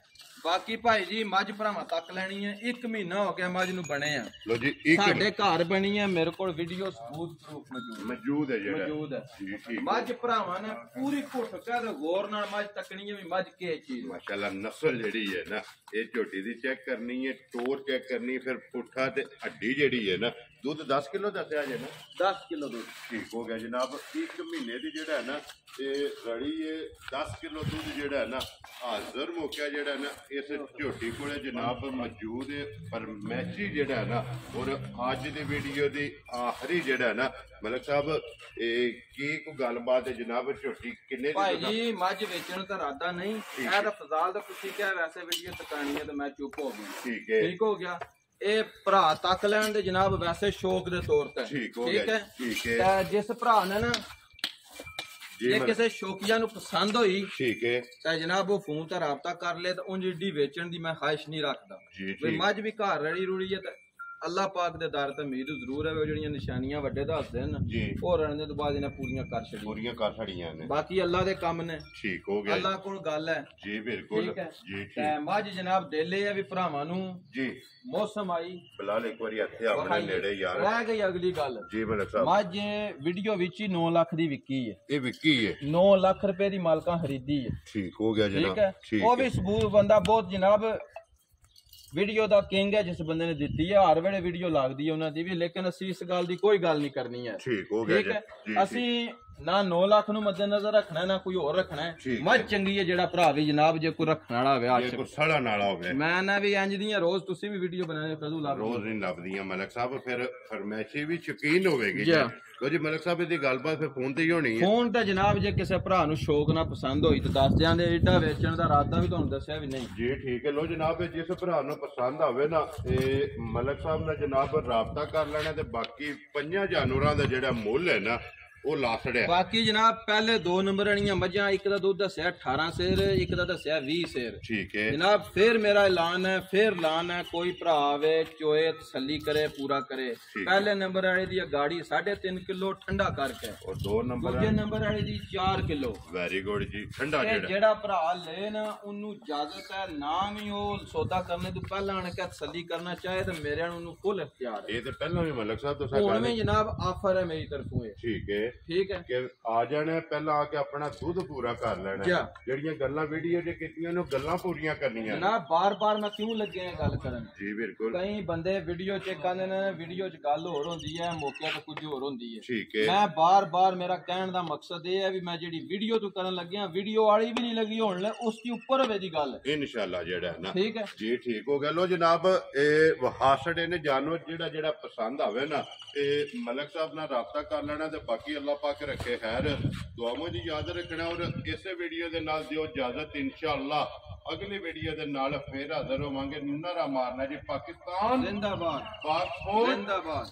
ਬਾਕੀ ਭਾਈ ਜੀ ਮੱਝ ਭਰਾਵਾਂ ਤੱਕ ਲੈਣੀ ਹੈ 1 ਮਹੀਨਾ ਹੋ ਗਿਆ ਮੱਝ ਨੂੰ ਬਣੇ ਆ। ਲੋ ਜੀ ਇੱਕ ਸਾਡੇ ਘਰ ਬਣੀ ਹੈ ਮੇਰੇ ਕੋਲ ਵੀਡੀਓ ਸਬੂਤ ਪ੍ਰੂਫ ਮੌਜੂਦ ਮੌਜੂਦ ਹੈ ਜਿਹੜਾ। ਮੌਜੂਦ ਹੈ ਮੱਝ ਭਰਾਵਾਂ ਨੇ ਪੂਰੀ ਘੁੱਟ ਕੇ ਤੇ ਗੌਰ ਨਾਲ ਮੱਝ ਤੱਕਣੀ ਹੈ ਵੀ ਮੱਝ ਕੀ ਚੀਜ਼। ਮਾਸ਼ਾਅੱਲਾ ਨਸਲ ਜਿਹੜੀ ਹੈ ਨਾ ਇਹ ਝੋਟੀ ਦੀ ਚੈੱਕ ਕਰਨੀ ਹੈ ਟੋਰ ਚੈੱਕ ਕਰਨੀ ਫਿਰ ਪੁੱਠਾ ਤੇ ਹੱਡੀ ਜਿਹੜੀ ਹੈ ਨਾ ਦੁੱਧ 10 ਕਿਲੋ ਦੱਸਿਆ ਜੇ ਨਾ? 10 ਕਿਲੋ ਦੁੱਧ। ਠੀਕ ਹੋ ਗਿਆ ਜਨਾਬ ਇੱਕ ਮਹੀਨੇ ਦੀ ਜਿਹੜਾ ਹੈ ਨਾ ਇਹ ਰੜੀ ਹੈ 10 ਕਿਲੋ ਦੁੱਧ ਜਿਹੜਾ ਹੈ ਨਾ ਹਾਜ਼ਰ ਮੌਕਿਆ ਜਿਹੜਾ ਨਾ ਇਸ ਝੋਟੀ ਕੋਲੇ ਜਨਾਬ ਮੌਜੂਦ ਹੈ ਫਰਮੈਸ਼ੀ ਜਿਹੜਾ ਨਾ ਔਰ ਅੱਜ ਦੀ ਵੀਡੀਓ ਦੀ ਆਖਰੀ ਜਿਹੜਾ ਨਾ ਮਲਕ ਸਾਹਿਬ ਇਹ ਕੀ ਕੋ ਗੱਲਬਾਤ ਹੈ ਜਨਾਬ? ਝੋਟੀ ਕਿੰਨੇ ਭਾਈ ਜੀ ਮੱਝ ਵੇਚਣ ਦਾ ਇਰਾਦਾ ਨਹੀਂ। ਇਹ ਤਾਂ ਫਜ਼ਾਲ ਦਾ ਤੁਸੀਂ ਕਿਹਾ ਵੈਸੇ ਵੀਡੀਓ ਤਕਾਣੀ ਹੈ ਤੇ ਮੈਂ ਚੁੱਪ ਹੋ ਗਿਆ। ਠੀਕ ਹੈ। ਠੀਕ ਹੋ ਗਿਆ। ਇਹ ਭਰਾ ਤੱਕ ਲੈਣ ਦੇ ਜਨਾਬ ਵੈਸੇ ਸ਼ੌਕ ਦੇ ਤੌਰ ਤੇ। ਠੀਕ ਹੋ ਠੀਕ ਹੈ। ਤਾਂ ਜਿਸ ਭਰਾ ਨੇ ਨਾ ਜੀ ਕਿਸੇ ਸ਼ੌਕੀਆ ਨੂੰ ਪਸੰਦ ਹੋਈ ਠੀਕ ਹੈ। ਤਾਂ ਜਨਾਬ ਉਹ ਫੋਨ ਤੇ ਰਾਬਤਾ ਕਰ ਲੇ ਤਾਂ ਉਂਝ ਏਡੀ ਵੇਚਣ ਦੀ ਮੈਂ ਖਾਹਿਸ਼ ਨਹੀਂ ਰੱਖਦਾ। ਜੀ ਵੀ ਮੱਝ ਵੀ ਘਰ ਰੜੀ ਰੁੜੀ ਹੈ ਤਾਂ ਅੱਲਾਹ ਪਾਕ ਦੇ ਦਰ ਤੇ ਉਮੀਦ ਜ਼ਰੂਰ ਹੈ ਵੀ ਉਹ ਜਿਹੜੀਆਂ ਨਿਸ਼ਾਨੀਆਂ ਵੱਡੇ ਦੱਸਦੇ ਨੇ ਜੀ। ਉਹ ਰਣ ਦੇ ਬਾਅਦ ਇਹਨਾਂ ਪੂਰੀਆਂ ਕਰ ਛੜੀ ਪੂਰੀਆਂ ਕਰ ਛੜੀਆਂ ਨੇ। ਬਾਕੀ ਅੱਲਾਹ ਦੇ ਕੰਮ ਨੇ। ਠੀਕ ਹੋ ਗਿਆ ਅੱਲਾਹ ਕੋਲ ਗੱਲ ਹੈ। ਜੀ ਬਿਲਕੁਲ। ਠੀਕ ਹੈ। ਜੀ ਠੀਕ। ਤੇ ਮੱਝ ਜਨਾਬ ਦੇਲੇ ਆ ਵੀ ਭਰਾਵਾਂ ਨੂੰ ਜੀ। ਮੌਸਮ ਆਈ। ਬਲਾਲ ਇੱਕ ਵਾਰੀ ਇੱਥੇ ਆਪਣੇ ਨੇੜੇ ਯਾਰ। ਰਹਿ ਗਈ ਅਗਲੀ ਗੱਲ। ਜੀ ਮਲਕ ਸਾਹਿਬ। ਮੱਝ ਵੀਡੀਓ ਵਿੱਚ ਹੀ 9 ਲੱਖ ਦੀ ਵਿਕੀ ਹੈ। ਇਹ ਵਿੱਕੀ ਹੈ। 9 ਲੱਖ ਰੁਪਏ ਦੀ ਮਾਲਕਾਂ ਖਰੀਦੀ ਹੈ। ਠੀਕ ਹੋ ਗਿਆ ਜਨਾਬ। ਠੀਕ ਹੈ। ਠੀਕ ਉਹ ਹੈ। ਵੀ ਸਬੂਤ ਬੰਦਾ ਬਹੁਤ ਜਨਾਬ ਵੀਡੀਓ ਦਾ ਕਿੰਗ ਹੈ ਜਿਸ ਬੰਦੇ ਨੇ ਦਿੱਤੀ ਹੈ ਹਰ ਵੇਲੇ ਵੀਡੀਓ ਲੱਗਦੀ ਹੈ ਉਹਨਾਂ ਦੀ ਵੀ ਲੇਕਿਨ ਅਸੀਂ ਇਸ ਗੱਲ ਦੀ ਕੋਈ ਗੱਲ ਨਹੀਂ ਕਰਨੀ ਹੈ। ਠੀਕ ਹੋ ਗਿਆ ਠੀਕ ਹੈ। ਅਸੀਂ ਨਾ 9 ਲੱਖ ਨੂੰ ਮੱਦੇ ਨਜ਼ਰ ਰੱਖਣਾ ਨਾ ਕੋਈ ਹੋਰ ਰੱਖਣਾ ਮੱਝ ਚੰਗੀ ਹੈ ਜਿਹੜਾ ਭਰਾ ਵੀ ਜਨਾਬ ਜੇ ਕੋਈ ਰੱਖਣ ਵਾਲਾ ਹੋਵੇ ਆਸ਼ਕ। ਕੋਈ ਸੜਾ ਨਾਲਾ ਹੋਵੇ ਮੈਂ ਨਾ ਵੀ ਇੰਜ ਦੀਆਂ ਰੋਜ਼ ਤੁਸੀਂ ਵੀ ਵੀਡੀਓ ਬਣਾਏ ਕਦੋਂ ਲਾ ਰੋਜ਼ ਨਹੀਂ ਲੱਭਦੀਆਂ ਮਲਕ ਸਾਹਿਬ ਫਿਰ ਫਰਮੈਸ਼ੀ ਵੀ ਸ਼ਕੀਨ ਹੋਵੇਗੀ ਜੀ। ਕਿਉਂਕਿ ਮਲਕ ਸਾਹਿਬ ਦੀ ਗੱਲਬਾਤ ਫਿਰ ਫੋਨ ਤੇ ਹੀ ਹੋਣੀ ਹੈ ਫੋਨ ਤੇ ਜਨਾਬ ਜੇ ਕਿਸੇ ਭਰਾ ਨੂੰ ਸ਼ੌਕ ਨਾ ਪਸੰਦ ਹੋਈ ਤਾਂ ਦੱਸ ਦਿਆਂਦੇ ਏਡਾ ਵੇਚਣ ਦਾ ਇਰਾਦਾ ਵੀ ਤੁਹਾਨੂੰ ਦੱਸਿਆ ਵੀ ਨਹੀਂ ਜੀ ਠੀਕ ਹੈ ਲੋ ਜਨਾਬ ਇਹ ਜਿਸ ਭਰਾ ਨੂੰ ਪਸੰਦ ਆਵੇ ਨਾ ਤੇ ਮਲਕ ਸਾਹਿਬ ਨਾਲ ਜਨਾਬ ਰਾਬਤਾ ਕਰ ਲੈਣਾ ਤੇ ਬਾਕੀ ਪੰਜਾਂ ਜਾਨਵਰਾਂ ਦਾ ਜਿਹੜਾ ਮੁੱਲ ਹੈ ਨਾ ਉਹ ਲਾ ਛੜਿਆ ਬਾਕੀ ਜਨਾਬ ਪਹਿਲੇ ਦੋ ਨੰਬਰ ਵਾਲੀਆਂ ਮੱਝਾਂ ਇੱਕ ਦਾ ਦੁੱਧ ਦੱਸਿਆ 18 ਸੇਰ ਇੱਕ ਦਾ ਦੱਸਿਆ 20 ਸੇਰ। ਠੀਕ ਹੈ ਜਨਾਬ ਫੇਰ ਮੇਰਾ ਐਲਾਨ ਹੈ ਫੇਰ ਐਲਾਨ ਹੈ ਕੋਈ ਭਰਾ ਆਵੇ ਚੋਏ ਤਸੱਲੀ ਕਰੇ ਪੂਰਾ ਕਰੇ। ਪਹਿਲੇ ਨੰਬਰ ਵਾਲੇ ਦੀ ਗਾੜੀ 3.5 ਕਿਲੋ ਠੰਡਾ ਕਰਕੇ। ਔਰ ਦੋ ਨੰਬਰ ਦੂਜੇ ਨੰਬਰ ਵਾਲੇ ਦੀ 4 ਕਿਲੋ। ਵੈਰੀ ਗੁੱਡ ਜੀ ਠੰਡਾ ਜਿਹੜਾ। ਜਿਹੜਾ ਭਰਾ ਲੈ ਨਾ ਉਹਨੂੰ ਇਜਾਜ਼ਤ ਹੈ ਨਾ ਵੀ ਉਹ ਸੌਦਾ ਕਰਨੇ ਤੋਂ ਪਹਿਲਾਂ ਆਣ ਕੇ ਤਸੱਲੀ ਕਰਨਾ ਚਾਹੇ ਤਾਂ ਮੇਰੇ ਨੂੰ ਉਹਨੂੰ ਫੁੱਲ ਇਖਤਿਆਰ ਹੈ। ਇਹ ਤੇ ਪਹਿਲਾਂ ਵੀ ਮਲਕ ਸਾਹਿਬ ਤੋਂ ਹੁਣ ਸਾਡਾ ਵੀ ਜਨਾਬ ਆਫਰ ਹੈ ਮੇਰੀ ਤਰਫੋਂ ਠੀਕ ਹੈ ਠੀਕ ਹੈ। ਕਿ ਆ ਜਾਣਾ ਪਹਿਲਾਂ ਆ ਕੇ ਆਪਣਾ ਦੁੱਧ ਪੂਰਾ ਕਰ ਲੈਣਾ। ਕਿਆ? ਜਿਹੜੀਆਂ ਗੱਲਾਂ ਵੀਡੀਓ 'ਚ ਕੀਤੀਆਂ ਨੇ ਉਹ ਗੱਲਾਂ ਪੂਰੀਆਂ ਕਰਨੀਆਂ। ਨੇ। ਬਾਰ-ਬਾਰ ਮੈਂ ਕਿਉਂ ਲੱਗਿਆ ਇਹ ਗੱਲ ਕਰਨ? ਜੀ ਬਿਲਕੁਲ। ਕਈ ਬੰਦੇ ਵੀਡੀਓ 'ਚ ਕਹਿੰਦੇ ਨੇ ਵੀਡੀਓ 'ਚ ਗੱਲ ਹੋਰ ਹੁੰਦੀ ਹੈ ਮੌਕੇ ਤੇ ਕੁਝ ਹੋਰ ਹੁੰਦੀ ਹੈ। ਠੀਕ ਹੈ। ਮੈਂ ਬਾਰ-ਬਾਰ ਮੇਰਾ ਕਹਿਣ ਦਾ ਮਕਸਦ ਇਹ ਹੈ ਵੀ ਮੈਂ ਜਿਹੜੀ ਵੀਡੀਓ ਤੂੰ ਕਰਨ ਲੱਗਿਆ ਵੀਡੀਓ ਵਾਲੀ ਵੀ ਨਹੀਂ ਲੱਗੀ ਹੋਣ ਲੈ ਉਸ ਦੀ ਉੱਪਰ ਹੋਵੇ ਦੀ ਗੱਲ। ਇਨਸ਼ਾਅੱਲਾ ਜਿਹੜਾ ਹੈ ਨਾ। ਠੀਕ ਹੈ। ਜੀ ਠੀਕ ਹੋ ਗਿਆ। ਲੋ ਜਨਾਬ ਇਹ ਹਾਸੜੇ ਨੇ ਜਾਨਵਰ ਜਿਹੜਾ ਜਿਹੜਾ ਪਸੰਦ ਆਵੇ ਨਾ ਤੇ ਮਲਕ ਸਾਹਿਬ ਨਾਲ ਰਾਬਤਾ ਕਰ ਲੈਣਾ ਤੇ ਬਾਕੀ ਅੱਲਾਹ ਪਾਕ ਰੱਖੇ ਖੈਰ। ਦੁਆਵਾਂ ਦੀ ਯਾਦ ਰੱਖਣਾ ਔਰ ਇਸੇ ਵੀਡੀਓ ਦੇ ਨਾਲ ਦਿਓ ਇਜਾਜ਼ਤ ਇਨਸ਼ਾਅੱਲਾ। ਅਗਲੀ ਵੀਡੀਓ ਦੇ ਨਾਲ ਫੇਰ ਹਾਜ਼ਰ ਹੋਵਾਂਗੇ। ਨਾਰਾ ਮਾਰਨਾ ਜੀ ਪਾਕਿਸਤਾਨ। ਜ਼ਿੰਦਾਬਾਦ। ਪਾਸਪੋਰਟ ਜ਼ਿੰਦਾਬਾਦ।